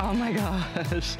Oh my gosh.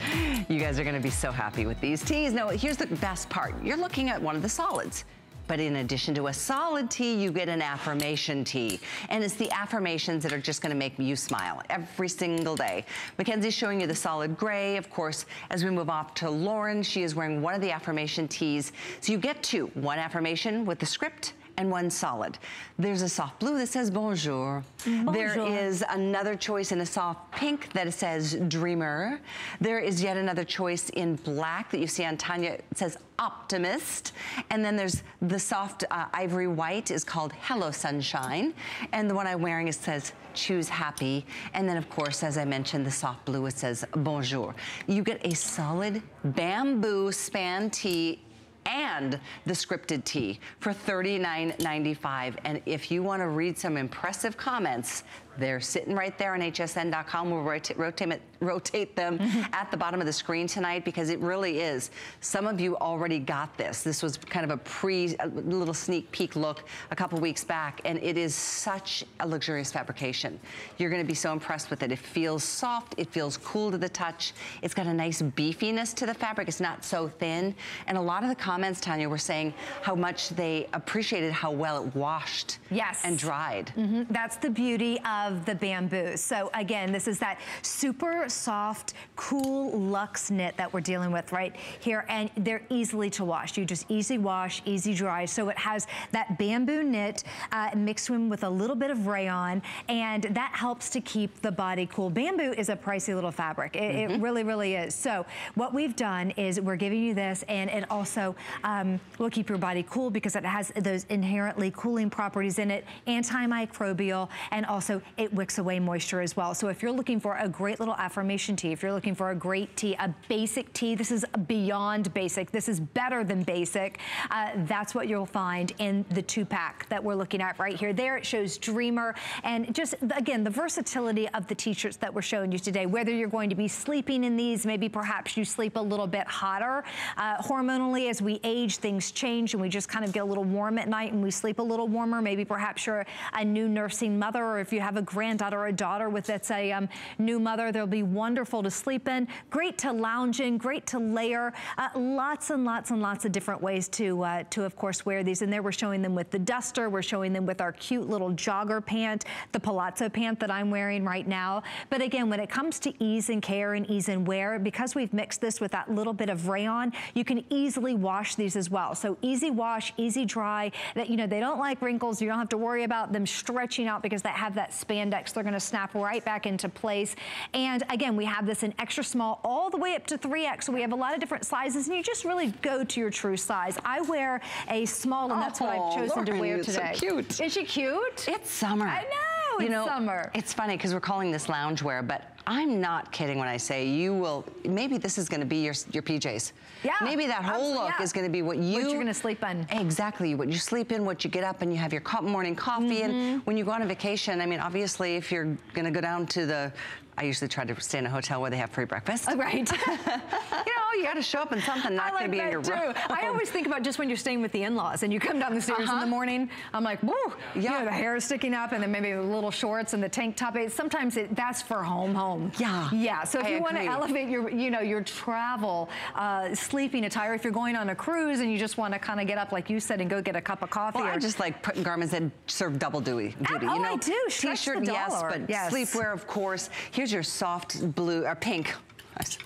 You guys are gonna be so happy with these tees. Now, here's the best part. You're looking at one of the solids. But in addition to a solid tee, you get an affirmation tee. And it's the affirmations that are just gonna make you smile every single day. Mackenzie's showing you the solid gray. Of course, as we move off to Lauren, she is wearing one of the affirmation tees. So you get two, one affirmation with the script and one solid. There's a soft blue that says bonjour. bonjour. There is another choice in a soft pink that says dreamer. There is yet another choice in black that you see on Tanya. It says optimist. And then there's the soft uh, ivory white is called hello sunshine. And the one I'm wearing it says choose happy. And then of course, as I mentioned, the soft blue, it says bonjour. You get a solid bamboo span tee and the scripted tee for $39.95. And if you want to read some impressive comments, they're sitting right there on hsn.com. We'll rotate, rotate, rotate them mm -hmm. at the bottom of the screen tonight because it really is. Some of you already got this. This was kind of a pre, a little sneak peek look a couple weeks back, and it is such a luxurious fabrication. You're gonna be so impressed with it. It feels soft, it feels cool to the touch. It's got a nice beefiness to the fabric. It's not so thin. And a lot of the comments, Tanya, were saying how much they appreciated how well it washed yes. and dried. Mm -hmm. That's the beauty of of the bamboo. So again, this is that super soft, cool luxe knit that we're dealing with right here. And they're easily to wash. You just easy wash, easy dry. So it has that bamboo knit uh, mixed in with a little bit of rayon. And that helps to keep the body cool. Bamboo is a pricey little fabric. It, mm -hmm. it mm-hmm. really, really is. So what we've done is we're giving you this and it also um, will keep your body cool because it has those inherently cooling properties in it, antimicrobial, and also it wicks away moisture as well. So if you're looking for a great little affirmation tee, if you're looking for a great tee, a basic tee, this is beyond basic. This is better than basic. Uh, that's what you'll find in the two pack that we're looking at right here. There it shows Dreamer and just, again, the versatility of the t-shirts that we're showing you today, whether you're going to be sleeping in these, maybe perhaps you sleep a little bit hotter. Uh, hormonally, as we age, things change and we just kind of get a little warm at night and we sleep a little warmer. Maybe perhaps you're a new nursing mother or if you have a granddaughter or a daughter with that's a um, new mother. They'll be wonderful to sleep in, great to lounge in, great to layer. Uh, lots and lots and lots of different ways to, uh, to of course, wear these. And there we're showing them with the duster. We're showing them with our cute little jogger pant, the palazzo pant that I'm wearing right now. But again, when it comes to ease and care and ease and wear, because we've mixed this with that little bit of rayon, you can easily wash these as well. So easy wash, easy dry, that, you know, they don't like wrinkles. You don't have to worry about them stretching out because they have that spandex. They're gonna snap right back into place. And again, we have this in extra small all the way up to 3X. So we have a lot of different sizes and you just really go to your true size. I wear a small and that's what I've chosen Lauren, to wear today. so cute. Is she cute? It's summer. I know, you it's know, summer. It's funny because we're calling this loungewear, but I'm not kidding when I say you will, maybe this is gonna be your, your PJs. Yeah. Maybe that whole look yeah. is gonna be what you- What you're gonna sleep in. Exactly, what you sleep in, what you get up and you have your morning coffee mm -hmm. and mm-hmm. when you go on a vacation, I mean, obviously if you're gonna go down to the I usually try to stay in a hotel where they have free breakfast. Oh, right. you know, you got to show up in something not like going to be in your too. room. I always think about just when you're staying with the in-laws and you come down the stairs uh -huh. in the uh-huh. morning, I'm like, woo, yeah. you know, the hair is sticking up and then maybe the little shorts and the tank top. Sometimes it, that's for home, home. Yeah. Yeah, so if I you want to elevate your, you know, your travel uh, sleeping attire, if you're going on a cruise and you just want to kind of get up, like you said, and go get a cup of coffee. Well, or I just like putting garments that serve double duty. duty oh, you know, I do. T-shirt, yes, but yes. sleepwear, of course. Here's your soft blue, or pink,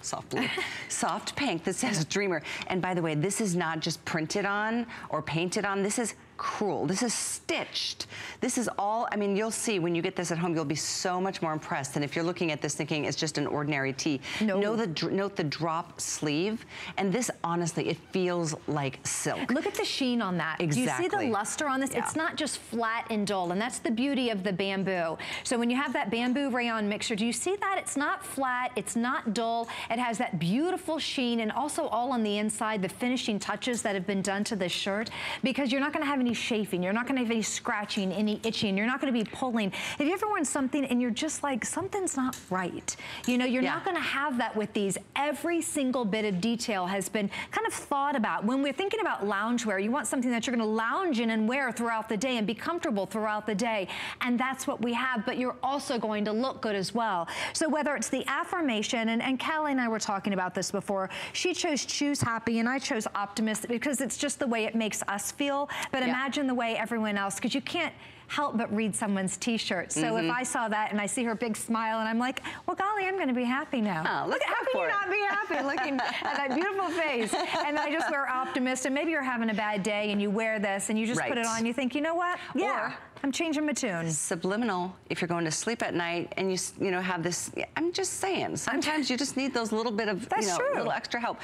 soft blue, soft pink that says Dreamer. And by the way, this is not just printed on or painted on. This is crewel. This is stitched. This is all, I mean, you'll see when you get this at home, you'll be so much more impressed than if you're looking at this thinking it's just an ordinary tee. No. Know the, note the drop sleeve. And this, honestly, it feels like silk. Look at the sheen on that. Exactly. Do you see the luster on this? Yeah. It's not just flat and dull, and that's the beauty of the bamboo. So when you have that bamboo rayon mixture, do you see that? It's not flat, it's not dull. It has that beautiful sheen, and also all on the inside, the finishing touches that have been done to this shirt, because you're not gonna have any chafing. You're not gonna have any scratching, any itching. You're not gonna be pulling. Have you ever worn something and you're just like, something's not right? You know, you're yeah. not gonna have that with these. Every single bit of detail has been kind of thought about. When we're thinking about loungewear, you want something that you're gonna lounge in and wear throughout the day and be comfortable throughout the day. And that's what we have, but you're also going to look good as well. So whether it's the affirmation, and, and Callie and I were talking about this before, she chose choose happy and I chose Optimist because it's just the way it makes us feel. But yeah. imagine the way everyone else, because you can't, help but read someone's t-shirt. So mm -hmm. if mm-hmm. I saw that and I see her big smile and I'm like, well, golly, I'm gonna be happy now. Oh, look how can you it. not be happy looking at that beautiful face? And I just wear optimist and maybe you're having a bad day and you wear this and you just right. put it on and you think, you know what? Yeah. Or, I'm changing my tune. Subliminal, if you're going to sleep at night and you, you know, have this, I'm just saying, sometimes you just need those little bit of, That's you know, true. little extra help.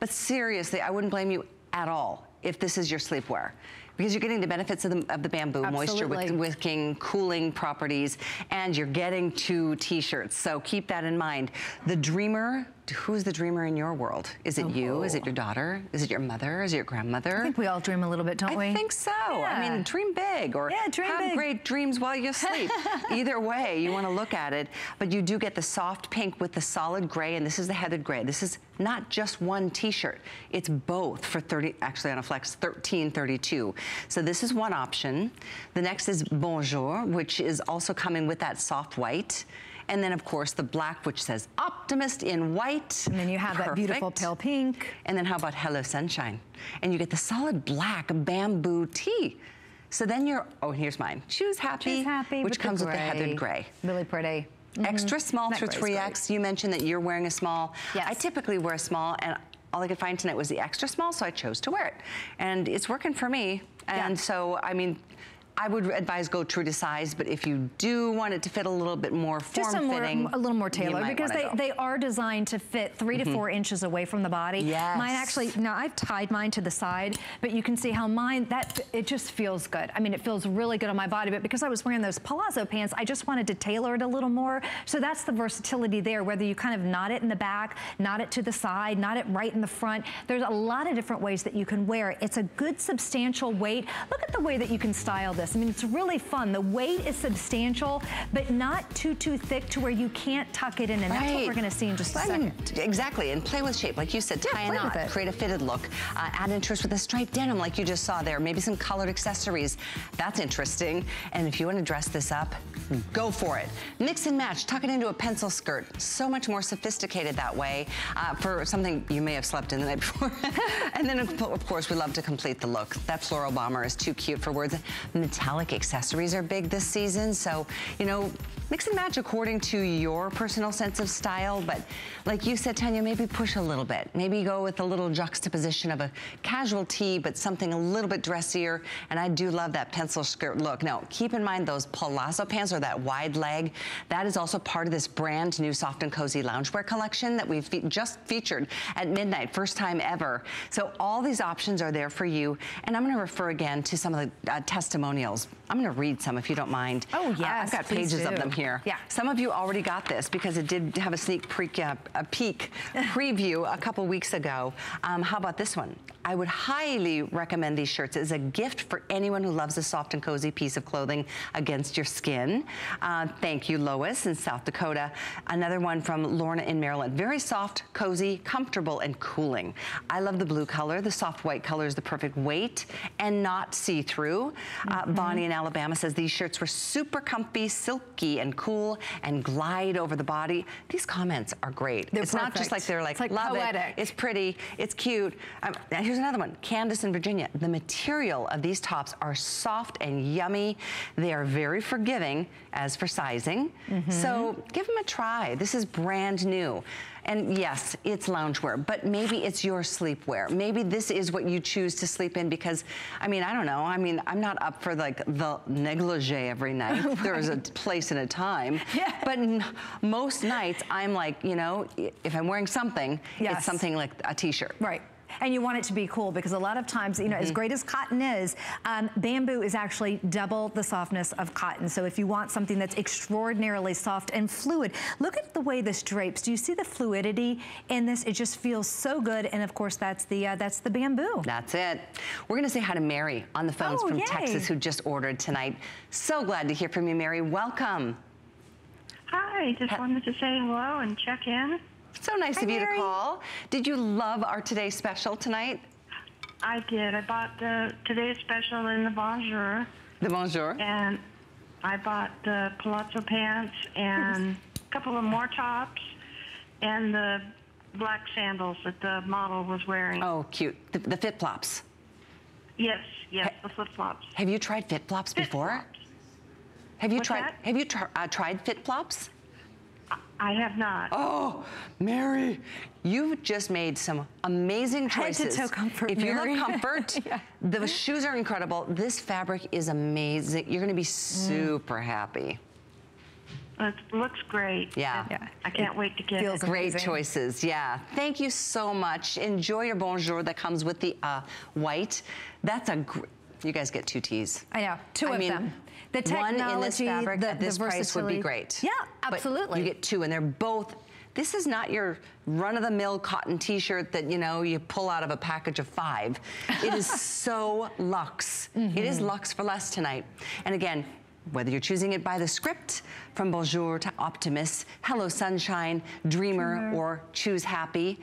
But seriously, I wouldn't blame you at all if this is your sleepwear because you're getting the benefits of the, of the bamboo, Absolutely. moisture wicking, cooling properties, and you're getting two t-shirts. So keep that in mind. The Dreamer who's the dreamer in your world? Is it oh. you? Is it oh. your daughter? Is it your mother? Is it your grandmother? I think we all dream a little bit, don't I we? I think so. Yeah. I mean, dream big or yeah, dream have big. great dreams while you sleep. Either way, you want to look at it. But you do get the soft pink with the solid gray, and this is the heathered gray. This is not just one t-shirt. It's both for 30, actually on a flex, 1332. So this is one option. The next is Bonjour, which is also coming with that soft white. And then, of course, the black, which says Optimist in white. And then you have Perfect. that beautiful pale pink. And then how about Hello Sunshine? And you get the solid black bamboo tee. So then you're, oh, here's mine. Choose Happy, Choose happy which comes with the heathered gray. Really pretty. Mm -hmm. Extra small that through 3X. You mentioned that you're wearing a small. Yes. I typically wear a small, and all I could find tonight was the extra small, so I chose to wear it. And it's working for me. And yeah. so, I mean, I would advise go true to size, but if you do want it to fit a little bit more form-fitting, a little more tailored, because they, they are designed to fit 3 mm -hmm. to mm-hmm. four inches away from the body. Yes. Mine actually, now I've tied mine to the side, but you can see how mine, that it just feels good. I mean, it feels really good on my body, but because I was wearing those palazzo pants, I just wanted to tailor it a little more. So that's the versatility there, whether you kind of knot it in the back, knot it to the side, knot it right in the front. There's a lot of different ways that you can wear it. It's a good substantial weight. Look at the way that you can style this this. I mean, it's really fun. The weight is substantial, but not too, too thick to where you can't tuck it in. And right. that's what we're gonna see in just a I second. Mean, exactly, and play with shape. Like you said, tie yeah, a knot, create a fitted look. Uh, add interest with a striped denim like you just saw there. Maybe some colored accessories. That's interesting. And if you wanna dress this up, go for it. Mix and match, tuck it into a pencil skirt. So much more sophisticated that way uh, for something you may have slept in the night before. and then, of course, we love to complete the look. That floral bomber is too cute for words metallic accessories are big this season. So, you know, mix and match according to your personal sense of style. But like you said, Tanya, maybe push a little bit. Maybe go with a little juxtaposition of a casual tee, but something a little bit dressier. And I do love that pencil skirt look. Now, keep in mind those palazzo pants or that wide leg. That is also part of this brand new soft and cozy loungewear collection that we've fe just featured at midnight, first time ever. So all these options are there for you. And I'm going to refer again to some of the uh, testimonials I'm gonna read some if you don't mind. Oh yes, uh, I've got pages do. of them here. Yeah. Some of you already got this because it did have a sneak pre uh, a peek preview a couple weeks ago. Um, how about this one? I would highly recommend these shirts as a gift for anyone who loves a soft and cozy piece of clothing against your skin. Uh, thank you, Lois in South Dakota. Another one from Lorna in Maryland. Very soft, cozy, comfortable, and cooling. I love the blue color. The soft white color is the perfect weight and not see-through. Mm -hmm. Bonnie in Alabama says these shirts were super comfy, silky, and cool, and glide over the body. These comments are great. They're it's perfect. not just like they're like, like love poetic. it, it's pretty, it's cute. Um, here's another one, Candace in Virginia. The material of these tops are soft and yummy. They are very forgiving as for sizing. Mm -hmm. So give them a try. This is brand new. And yes, it's loungewear, but maybe it's your sleepwear. Maybe this is what you choose to sleep in because, I mean, I don't know. I mean, I'm not up for like the negligee every night. right. There's a place and a time. Yeah. But most nights I'm like, you know, if I'm wearing something, yes. it's something like a t-shirt. Right. And you want it to be cool because a lot of times, you know, mm -hmm. as mm-hmm. great as cotton is, um, bamboo is actually double the softness of cotton. So if you want something that's extraordinarily soft and fluid, look at the way this drapes. Do you see the fluidity in this? It just feels so good. And of course, that's the uh, that's the bamboo. That's it. We're going to say hi to Mary on the phones oh, from yay. Texas who just ordered tonight. So glad to hear from you, Mary. Welcome. Hi, just wanted to say hello and check in. So nice Hi, of you Mary. to call. Did you love our Today Special tonight? I did. I bought the Today Special in the Bonjour. The Bonjour? And I bought the palazzo pants and a couple of more tops and the black sandals that the model was wearing. Oh, cute. The, the FitFlops. Yes, yes, ha the flip flops. Have you tried FitFlops fit before? Flops. Have you What's tried? That? Have you tr uh, tried FitFlops? I have not. Oh, Mary, you've just made some amazing choices. Head to toe comfort, If Mary. you love comfort, yeah. the shoes are incredible. This fabric is amazing. You're gonna be super mm. happy. It looks great. Yeah. yeah. I can't it wait to get feels it. Great amazing. choices, yeah. Thank you so much. Enjoy your bonjour that comes with the uh, white. That's a, you guys get two tees. I know, two I of mean, them. The technology, one in this fabric the, at this price would be great. Yeah, absolutely. But you get two, and they're both this is not your run-of-the-mill cotton t-shirt that, you know, you pull out of a package of five. It is so luxe. Mm -hmm. It is luxe for less tonight. And again, whether you're choosing it by the script, from Bonjour to Optimist, Hello Sunshine, Dreamer, Dreamer. or Choose Happy,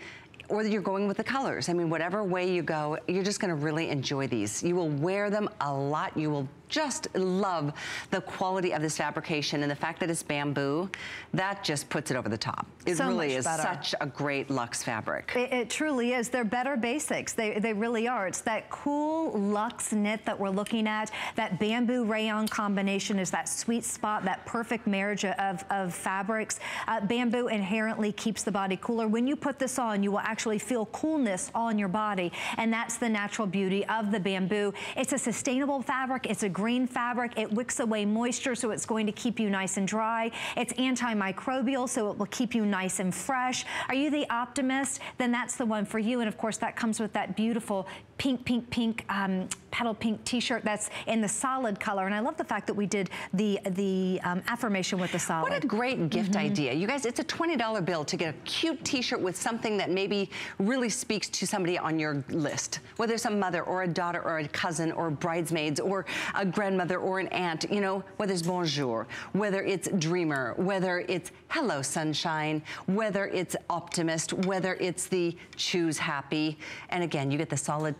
or you're going with the colors. I mean, whatever way you go, you're just gonna really enjoy these. You will wear them a lot. You will just love the quality of this fabrication and the fact that it's bamboo, that just puts it over the top. It so really is better. such a great luxe fabric. It, it, truly is. They're better basics. They, they really are. It's that cool luxe knit that we're looking at. That bamboo rayon combination is that sweet spot, that perfect marriage of, of fabrics. Uh, bamboo inherently keeps the body cooler. When you put this on, you will actually feel coolness on your body. And that's the natural beauty of the bamboo. It's a sustainable fabric. It's a green fabric. It wicks away moisture, so it's going to keep you nice and dry. It's antimicrobial, so it will keep you nice and fresh. Are you the optimist? Then that's the one for you. And of course, that comes with that beautiful pink, pink, pink, um, petal pink t-shirt that's in the solid color. And I love the fact that we did the, the um, affirmation with the solid. What a great gift mm -hmm. idea. You guys, it's a $20 bill to get a cute t-shirt with something that maybe really speaks to somebody on your list. Whether it's a mother or a daughter or a cousin or bridesmaids or a grandmother or an aunt, you know, whether it's bonjour, whether it's dreamer, whether it's hello sunshine, whether it's optimist, whether it's the choose happy. And again, you get the solid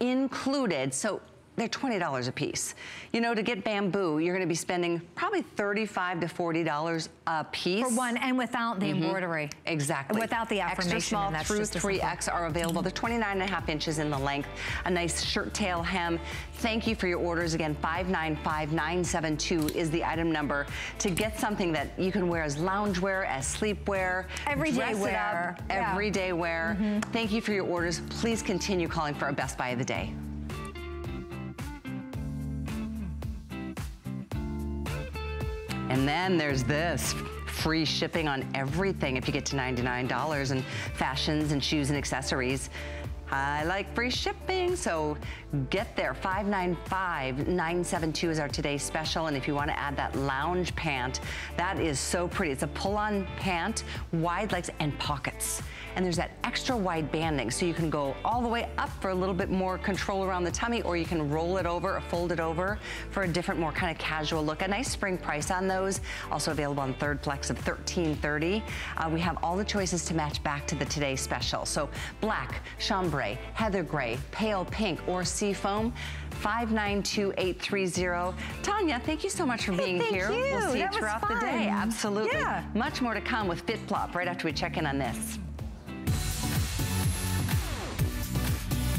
included. So they're $20 a piece. You know, to get bamboo, you're gonna be spending probably 35 to $40 a piece. For one, and without the mm -hmm. embroidery. Exactly. Without the affirmation. Extra small through 3X are available. They're 29 and a half inches in the length. A nice shirt tail hem. Thank you for your orders. Again, 595972 is the item number to get something that you can wear as loungewear, as sleepwear. Everyday wear. Up, yeah. Everyday wear. Mm -hmm. Thank you for your orders. Please continue calling for our Best Buy of the Day. And then there's this free shipping on everything if you get to $99 and fashions and shoes and accessories. I like free shipping, so get there. 595972 is our today's special, and if you want to add that lounge pant, that is so pretty. It's a pull-on pant, wide legs, and pockets and there's that extra wide banding so you can go all the way up for a little bit more control around the tummy or you can roll it over or fold it over for a different, more kind of casual look. A nice spring price on those. Also available on third flex of $13.30. Uh, we have all the choices to match back to the Today Special. So black, chambray, heather gray, pale pink, or seafoam. 592830. Tanya, thank you so much for being hey, here. You. We'll see that you throughout the day. Absolutely. Yeah. Much more to come with FitFlop right after we check in on this.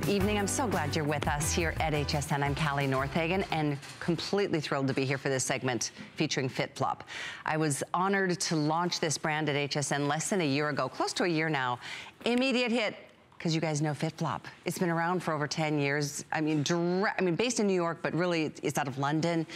Good evening. I'm so glad you're with us here at HSN. I'm Callie Northagen and completely thrilled to be here for this segment featuring FitFlop. I was honored to launch this brand at HSN less than a year ago, close to a year now. Immediate hit, because you guys know FitFlop. It's been around for over 10 years. I mean, direct, I mean, based in New York, but really it's out of London.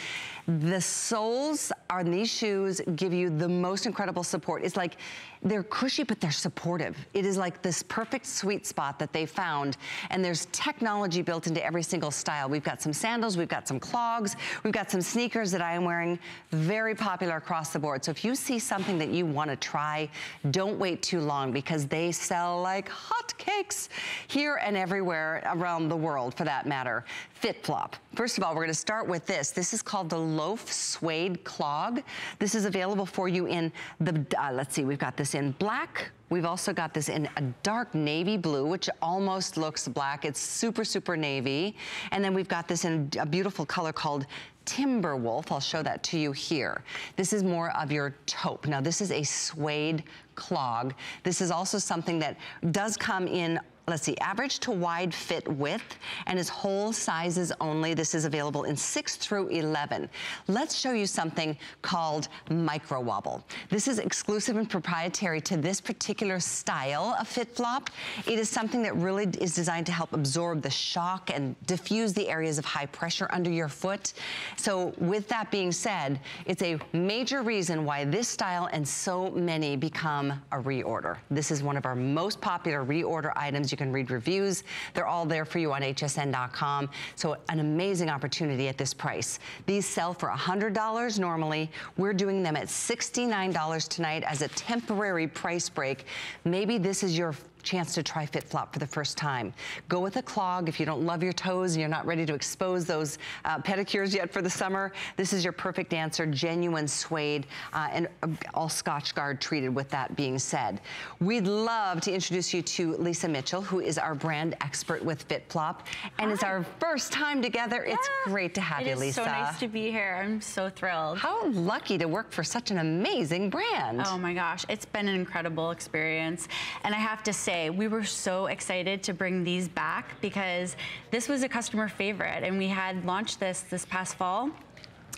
The soles on these shoes give you the most incredible support. It's like, they're cushy, but they're supportive. It is like this perfect sweet spot that they found. And there's technology built into every single style. We've got some sandals, we've got some clogs, we've got some sneakers that I am wearing, very popular across the board. So if you see something that you wanna try, don't wait too long because they sell like hotcakes here and everywhere around the world for that matter. FitFlop. First of all, we're gonna start with this. This is called the Loaff Suede Clog. This is available for you in the, uh, let's see, we've got this in black, We've also got this in a dark navy blue, which almost looks black. It's super, super navy. And then we've got this in a beautiful color called Timberwolf. I'll show that to you here. This is more of your taupe. Now, this is a suede clog. This is also something that does come in let's see, average to wide fit width and is whole sizes only. This is available in 6 through 11. Let's show you something called Micro Wobble. This is exclusive and proprietary to this particular style of FitFlop. It is something that really is designed to help absorb the shock and diffuse the areas of high pressure under your foot. So with that being said, it's a major reason why this style and so many become a reorder. This is one of our most popular reorder items. You can read reviews. They're all there for you on hsn.com. So an amazing opportunity at this price. These sell for $100 normally. We're doing them at $69 tonight as a temporary price break. Maybe this is your chance to try FitFlop for the first time. Go with a clog if you don't love your toes and you're not ready to expose those uh, pedicures yet for the summer. This is your perfect answer, genuine suede uh, and uh, all Scotchgard treated with that being said. We'd love to introduce you to Lisa Mitchell, who is our brand expert with FitFlop. And Hi. it's our first time together. Yeah. It's great to have it you, Lisa. It's so nice to be here. I'm so thrilled. How lucky to work for such an amazing brand. Oh my gosh, it's been an incredible experience. And I have to say, we were so excited to bring these back because this was a customer favorite and we had launched this this past fall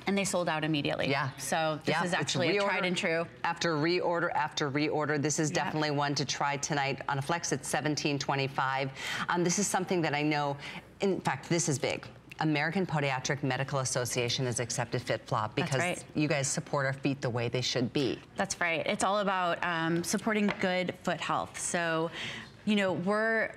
and they sold out immediately. Yeah. So this yeah, is actually tried and true. After reorder after reorder, this is definitely one to try tonight on a flex at 1725. Um, this is something that I know, in fact, this is big. American Podiatric Medical Association has accepted FitFlop because right. you guys support our feet the way they should be. That's right. It's all about um, supporting good foot health. So, you know, we're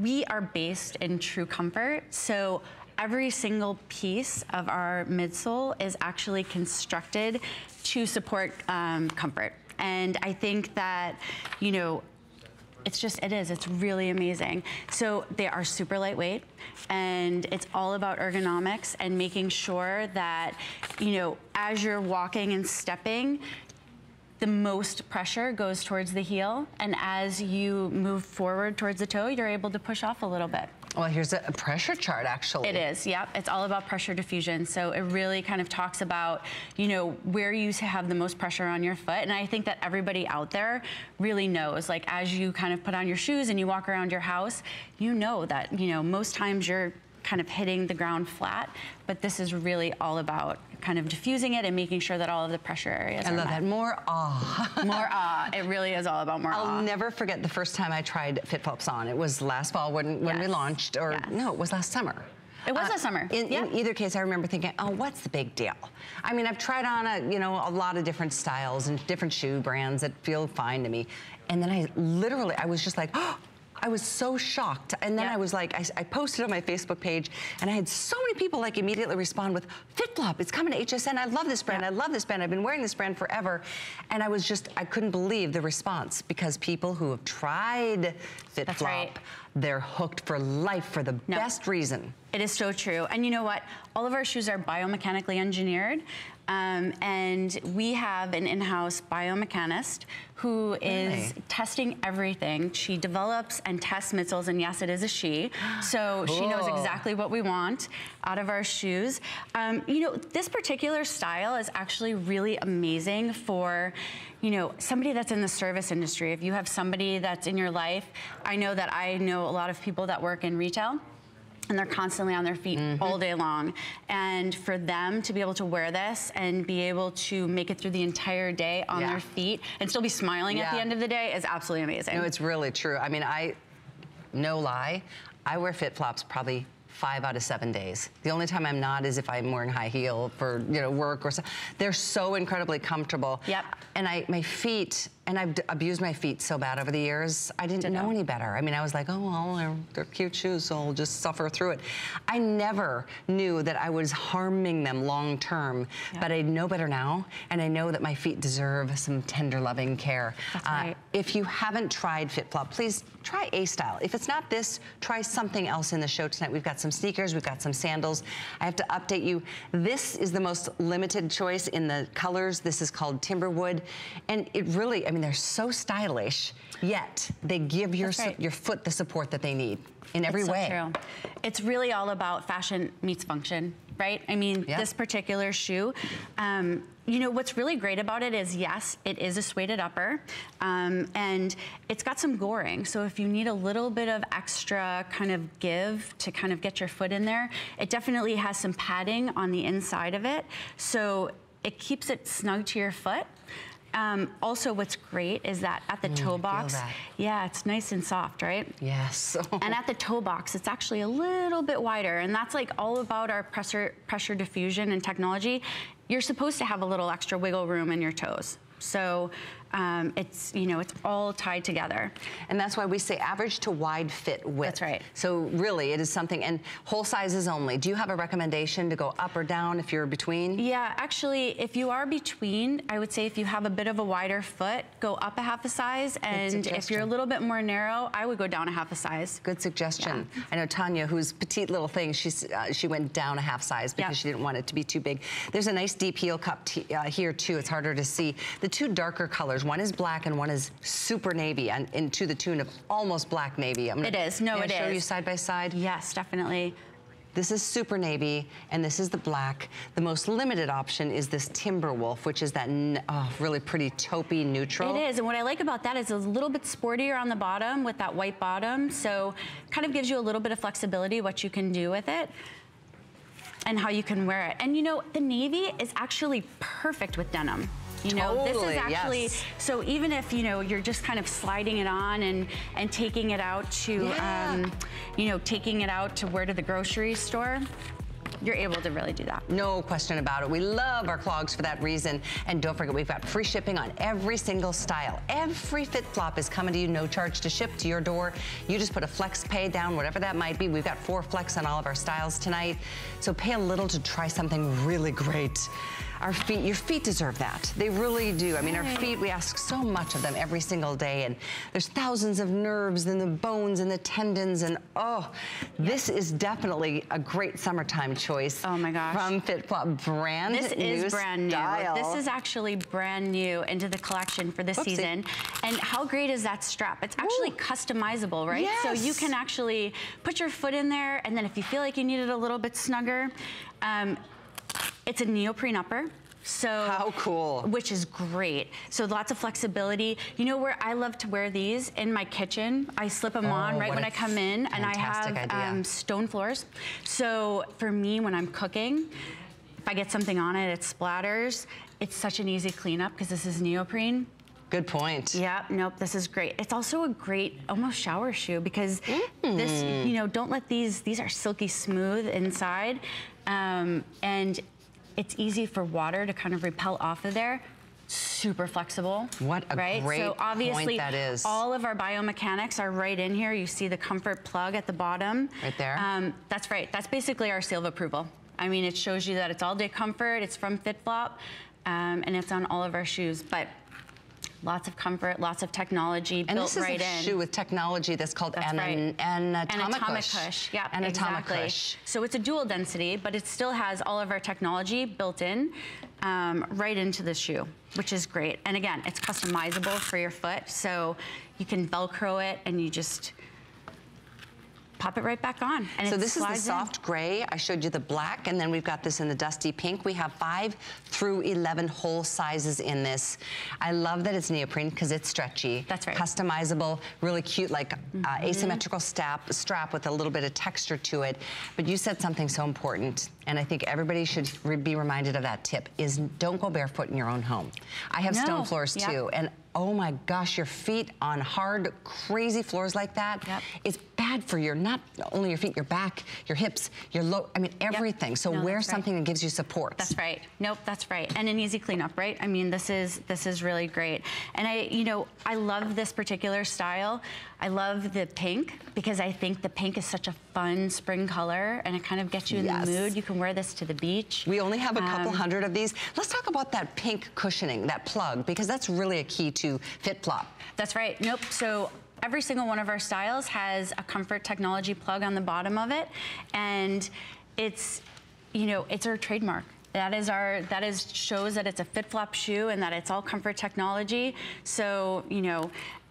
we are based in true comfort. So every single piece of our midsole is actually constructed to support um, comfort. And I think that, you know, it's just, it is, it's really amazing. So they are super lightweight and it's all about ergonomics and making sure that, you know, as you're walking and stepping, the most pressure goes towards the heel. And as you move forward towards the toe, you're able to push off a little bit. Well, here's a pressure chart, actually. It is, yep. It's all about pressure diffusion. So it really kind of talks about, you know, where you have the most pressure on your foot. And I think that everybody out there really knows, like as you kind of put on your shoes and you walk around your house, you know that, you know, most times you're kind of hitting the ground flat, but this is really all about kind of diffusing it and making sure that all of the pressure areas I are love met. that. More ah. More ah. It really is all about more I'll ah. never forget the first time I tried FitFlops on. It was last fall when, when we launched, or Yes. no, it was last summer. It was last summer, In, yeah. in either case, I remember thinking, oh, what's the big deal? I mean, I've tried on a, you know, a lot of different styles and different shoe brands that feel fine to me. And then I literally, I was just like, oh, I was so shocked. And then Yeah. I was like, I, I posted on my Facebook page and I had so many people like immediately respond with, FitFlop, it's coming to HSN. I love this brand. Yeah. I love this brand. I've been wearing this brand forever. And I was just, I couldn't believe the response because people who have tried FitFlop, right. They're hooked for life for the No. best reason. It is so true. And you know what? All of our shoes are biomechanically engineered. Um, and we have an in-house biomechanist who is Really? testing everything. She develops and tests midsoles, and yes, it is a she. So she knows exactly what we want out of our shoes. Um, you know, this particular style is actually really amazing for, you know, somebody that's in the service industry. If you have somebody that's in your life, I know that I know a lot of people that work in retail and they're constantly on their feet Mm-hmm. all day long. And for them to be able to wear this and be able to make it through the entire day on Yeah. their feet and still be smiling at the end of the day is absolutely amazing. No, it's really true. I mean, I, no lie, I wear FitFlops probably five out of seven days. The only time I'm not is if I'm wearing high heel for you know work or so. They're so incredibly comfortable. Yep. And I, my feet, and I've d- abused my feet so bad over the years. I didn't know any better. I mean, I was like, oh well, they're, cute shoes, so I'll just suffer through it. I never knew that I was harming them long term, but I know better now, and I know that my feet deserve some tender, loving care. That's Uh, right. if you haven't tried FitFlop, please try A style. If it's not this, try something else in the show tonight. We've got some sneakers, we've got some sandals. I have to update you. This is the most limited choice in the colors. This is called Timberwolf. And it really, I mean, they're so stylish, yet they give your, right. your foot the support that they need in every It's so way. true. It's really all about fashion meets function, right? I mean, Yeah. this particular shoe, um, you know, what's really great about it is, yes, it is a suede upper, um, and it's got some goring. So if you need a little bit of extra kind of give to kind of get your foot in there, it definitely has some padding on the inside of it. So it keeps it snug to your foot. Um, also, what's great is that at the toe Mm, feel box, yeah, it's nice and soft, right? Yes. And at the toe box, it's actually a little bit wider. And that's like all about our pressure, pressure diffusion and technology. You're supposed to have a little extra wiggle room in your toes. So um, it's, you know, it's all tied together. And that's why we say average to wide fit width. That's right. So really, it is something, and whole sizes only. Do you have a recommendation to go up or down if you're between? Yeah, actually, if you are between, I would say if you have a bit of a wider foot, go up a half a size. And if you're a little bit more narrow, I would go down a half a size. Good suggestion. I know Tanya, who's petite little thing, she's, uh, she went down a half size because Yeah. she didn't want it to be too big. There's a nice deep heel cup t- uh, here too. It's harder to see. The two darker colors, one is black and one is super navy, and, and to the tune of almost black navy. I'm gonna, It is. No, it show you side by side. Yes, definitely. This is super navy, and this is the black. The most limited option is this timber wolf, which is that n- oh, really pretty taupey neutral. It is, and what I like about that is it's a little bit sportier on the bottom with that white bottom, so kind of gives you a little bit of flexibility what you can do with it and how you can wear it. And you know, the navy is actually perfect with denim. You know, this is actually yes. so even if you know you're just kind of sliding it on and and taking it out to Yeah. um, you know taking it out to where to the grocery store. you're able to really do that. No question about it. We love our clogs for that reason. And don't forget, we've got free shipping on every single style. Every FitFlop is coming to you, no charge to ship to your door. You just put a flex pay down, whatever that might be. We've got four flex on all of our styles tonight. So pay a little to try something really great. Our feet, your feet deserve that. They really do. I mean, our feet, we ask so much of them every single day, and there's thousands of nerves and the bones and the tendons, and oh, this is definitely a great summertime choice. Oh my gosh. From FitFlop brand This is brand style. new. This is actually brand new into the collection for this Oopsie. season. And how great is that strap? It's actually Woo. customizable, right? So you can actually put your foot in there, and then if you feel like you need it a little bit snugger, um, it's a neoprene upper. So How cool. Which is great. So lots of flexibility. You know where I love to wear these in my kitchen? I slip them on right Oh, when I come in, and I have um, stone floors. So for me, when I'm cooking, if I get something on it, it splatters. It's such an easy cleanup because this is neoprene. Good point. Yeah, nope, this is great. It's also a great almost shower shoe because this, you know, don't let these, these are silky smooth inside. Um, and it's easy for water to kind of repel off of there. Super flexible. What a right? great so point obviously, that is. all of our biomechanics are right in here. You see the comfort plug at the bottom. Right there. Um, that's right. That's basically our seal of approval. I mean, it shows you that it's all day comfort. It's from FitFlop, um, and it's on all of our shoes. But lots of comfort, lots of technology And built this is right a in. shoe with technology that's called That's an- right. Anatomicush. Yeah, Anatomicush. exactly. So it's a dual density, but it still has all of our technology built in um, right into the shoe, which is great. And again, it's customizable for your foot, so you can Velcro it and you just pop it right back on. And So this is the slides in. soft gray. I showed you the black, and then we've got this in the dusty pink. We have five through 11 whole sizes in this. I love that it's neoprene because it's stretchy. That's right. Customizable, really cute, like uh, asymmetrical strap, strap with a little bit of texture to it. But you said something so important, and I think everybody should re- be reminded of that tip, is don't go barefoot in your own home. I have No. stone floors too, and oh my gosh, your feet on hard, crazy floors like that, Yep. it's bad for your, not only your feet, your back, your hips, your low, I mean, everything. So No, wear right. something that gives you support. That's right. Nope, that's right. And an easy cleanup, right? I mean, this is this is really great. And I, you know, I love this particular style. I love the pink because I think the pink is such a fun spring color and it kind of gets you in Yes. the mood. You can wear this to the beach. We only have a couple Um, hundred of these. Let's talk about that pink cushioning, that plug, because that's really a key to FitFlop. That's right. Nope. So every single one of our styles has a comfort technology plug on the bottom of it, and it's, you know, it's our trademark. That is our, that is, shows that it's a FitFlop shoe and that it's all comfort technology. So, you know,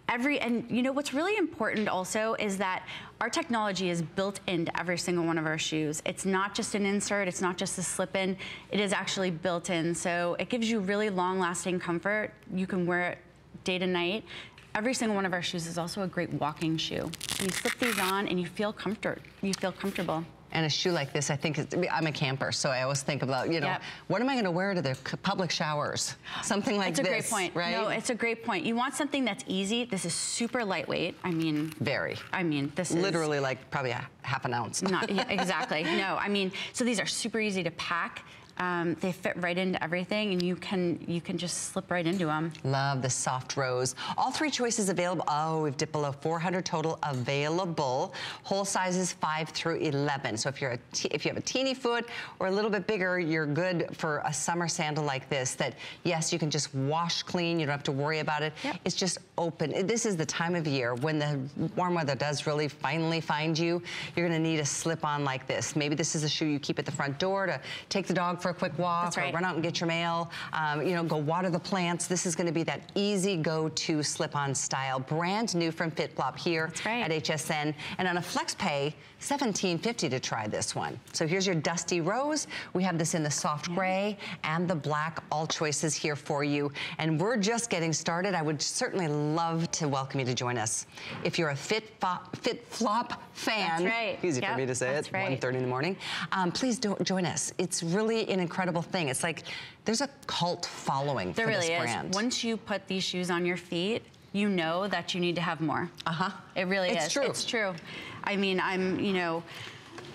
every, and you know, what's really important also is that our technology is built into every single one of our shoes. It's not just an insert, it's not just a slip in, it is actually built in. So it gives you really long lasting comfort. You can wear it day to night. Every single one of our shoes is also a great walking shoe. You slip these on and you feel comfort. You feel comfortable. And a shoe like this, I think, I'm a camper, so I always think about, you know, Yep. what am I gonna wear to the public showers? Something like this, It's a this, great point. right? No, it's a great point. You want something that's easy. This is super lightweight. I mean, Very. I mean, this is Literally like probably a half an ounce. Not yeah, exactly. No, I mean, so these are super easy to pack. Um, they fit right into everything, and you can you can just slip right into them. Love the soft rose. All three choices available. Oh, we've dipped below 400 total available. Whole sizes 5 through 11. So if you're a if you have a teeny foot or a little bit bigger, you're good for a summer sandal like this that yes, you can just wash clean. You don't have to worry about it. Yep. It's just open. This is the time of year when the warm weather does really finally find you. You're going to need a slip on like this. Maybe this is a shoe you keep at the front door to take the dog for a quick walk That's or run out and get your mail. Um, you know, go water the plants. This is going to be that easy go-to slip-on style. Brand new from FitFlop here right. at HSN. And on a flex pay, $17.50 to try this one. So here's your dusty rose. We have this in the soft gray and the black, all choices here for you. And we're just getting started. I would certainly love to welcome you to join us. If you're a FitFlop Fit Flop fan, That's right. easy for me to say that's it, right. 1.30 in the morning, um, please don't join us. It's really an incredible thing. It's like there's a cult following There for really this is. brand. Once you put these shoes on your feet, you know that you need to have more. Uh-huh. It really It's is. true. It's true. I mean, I'm, you know,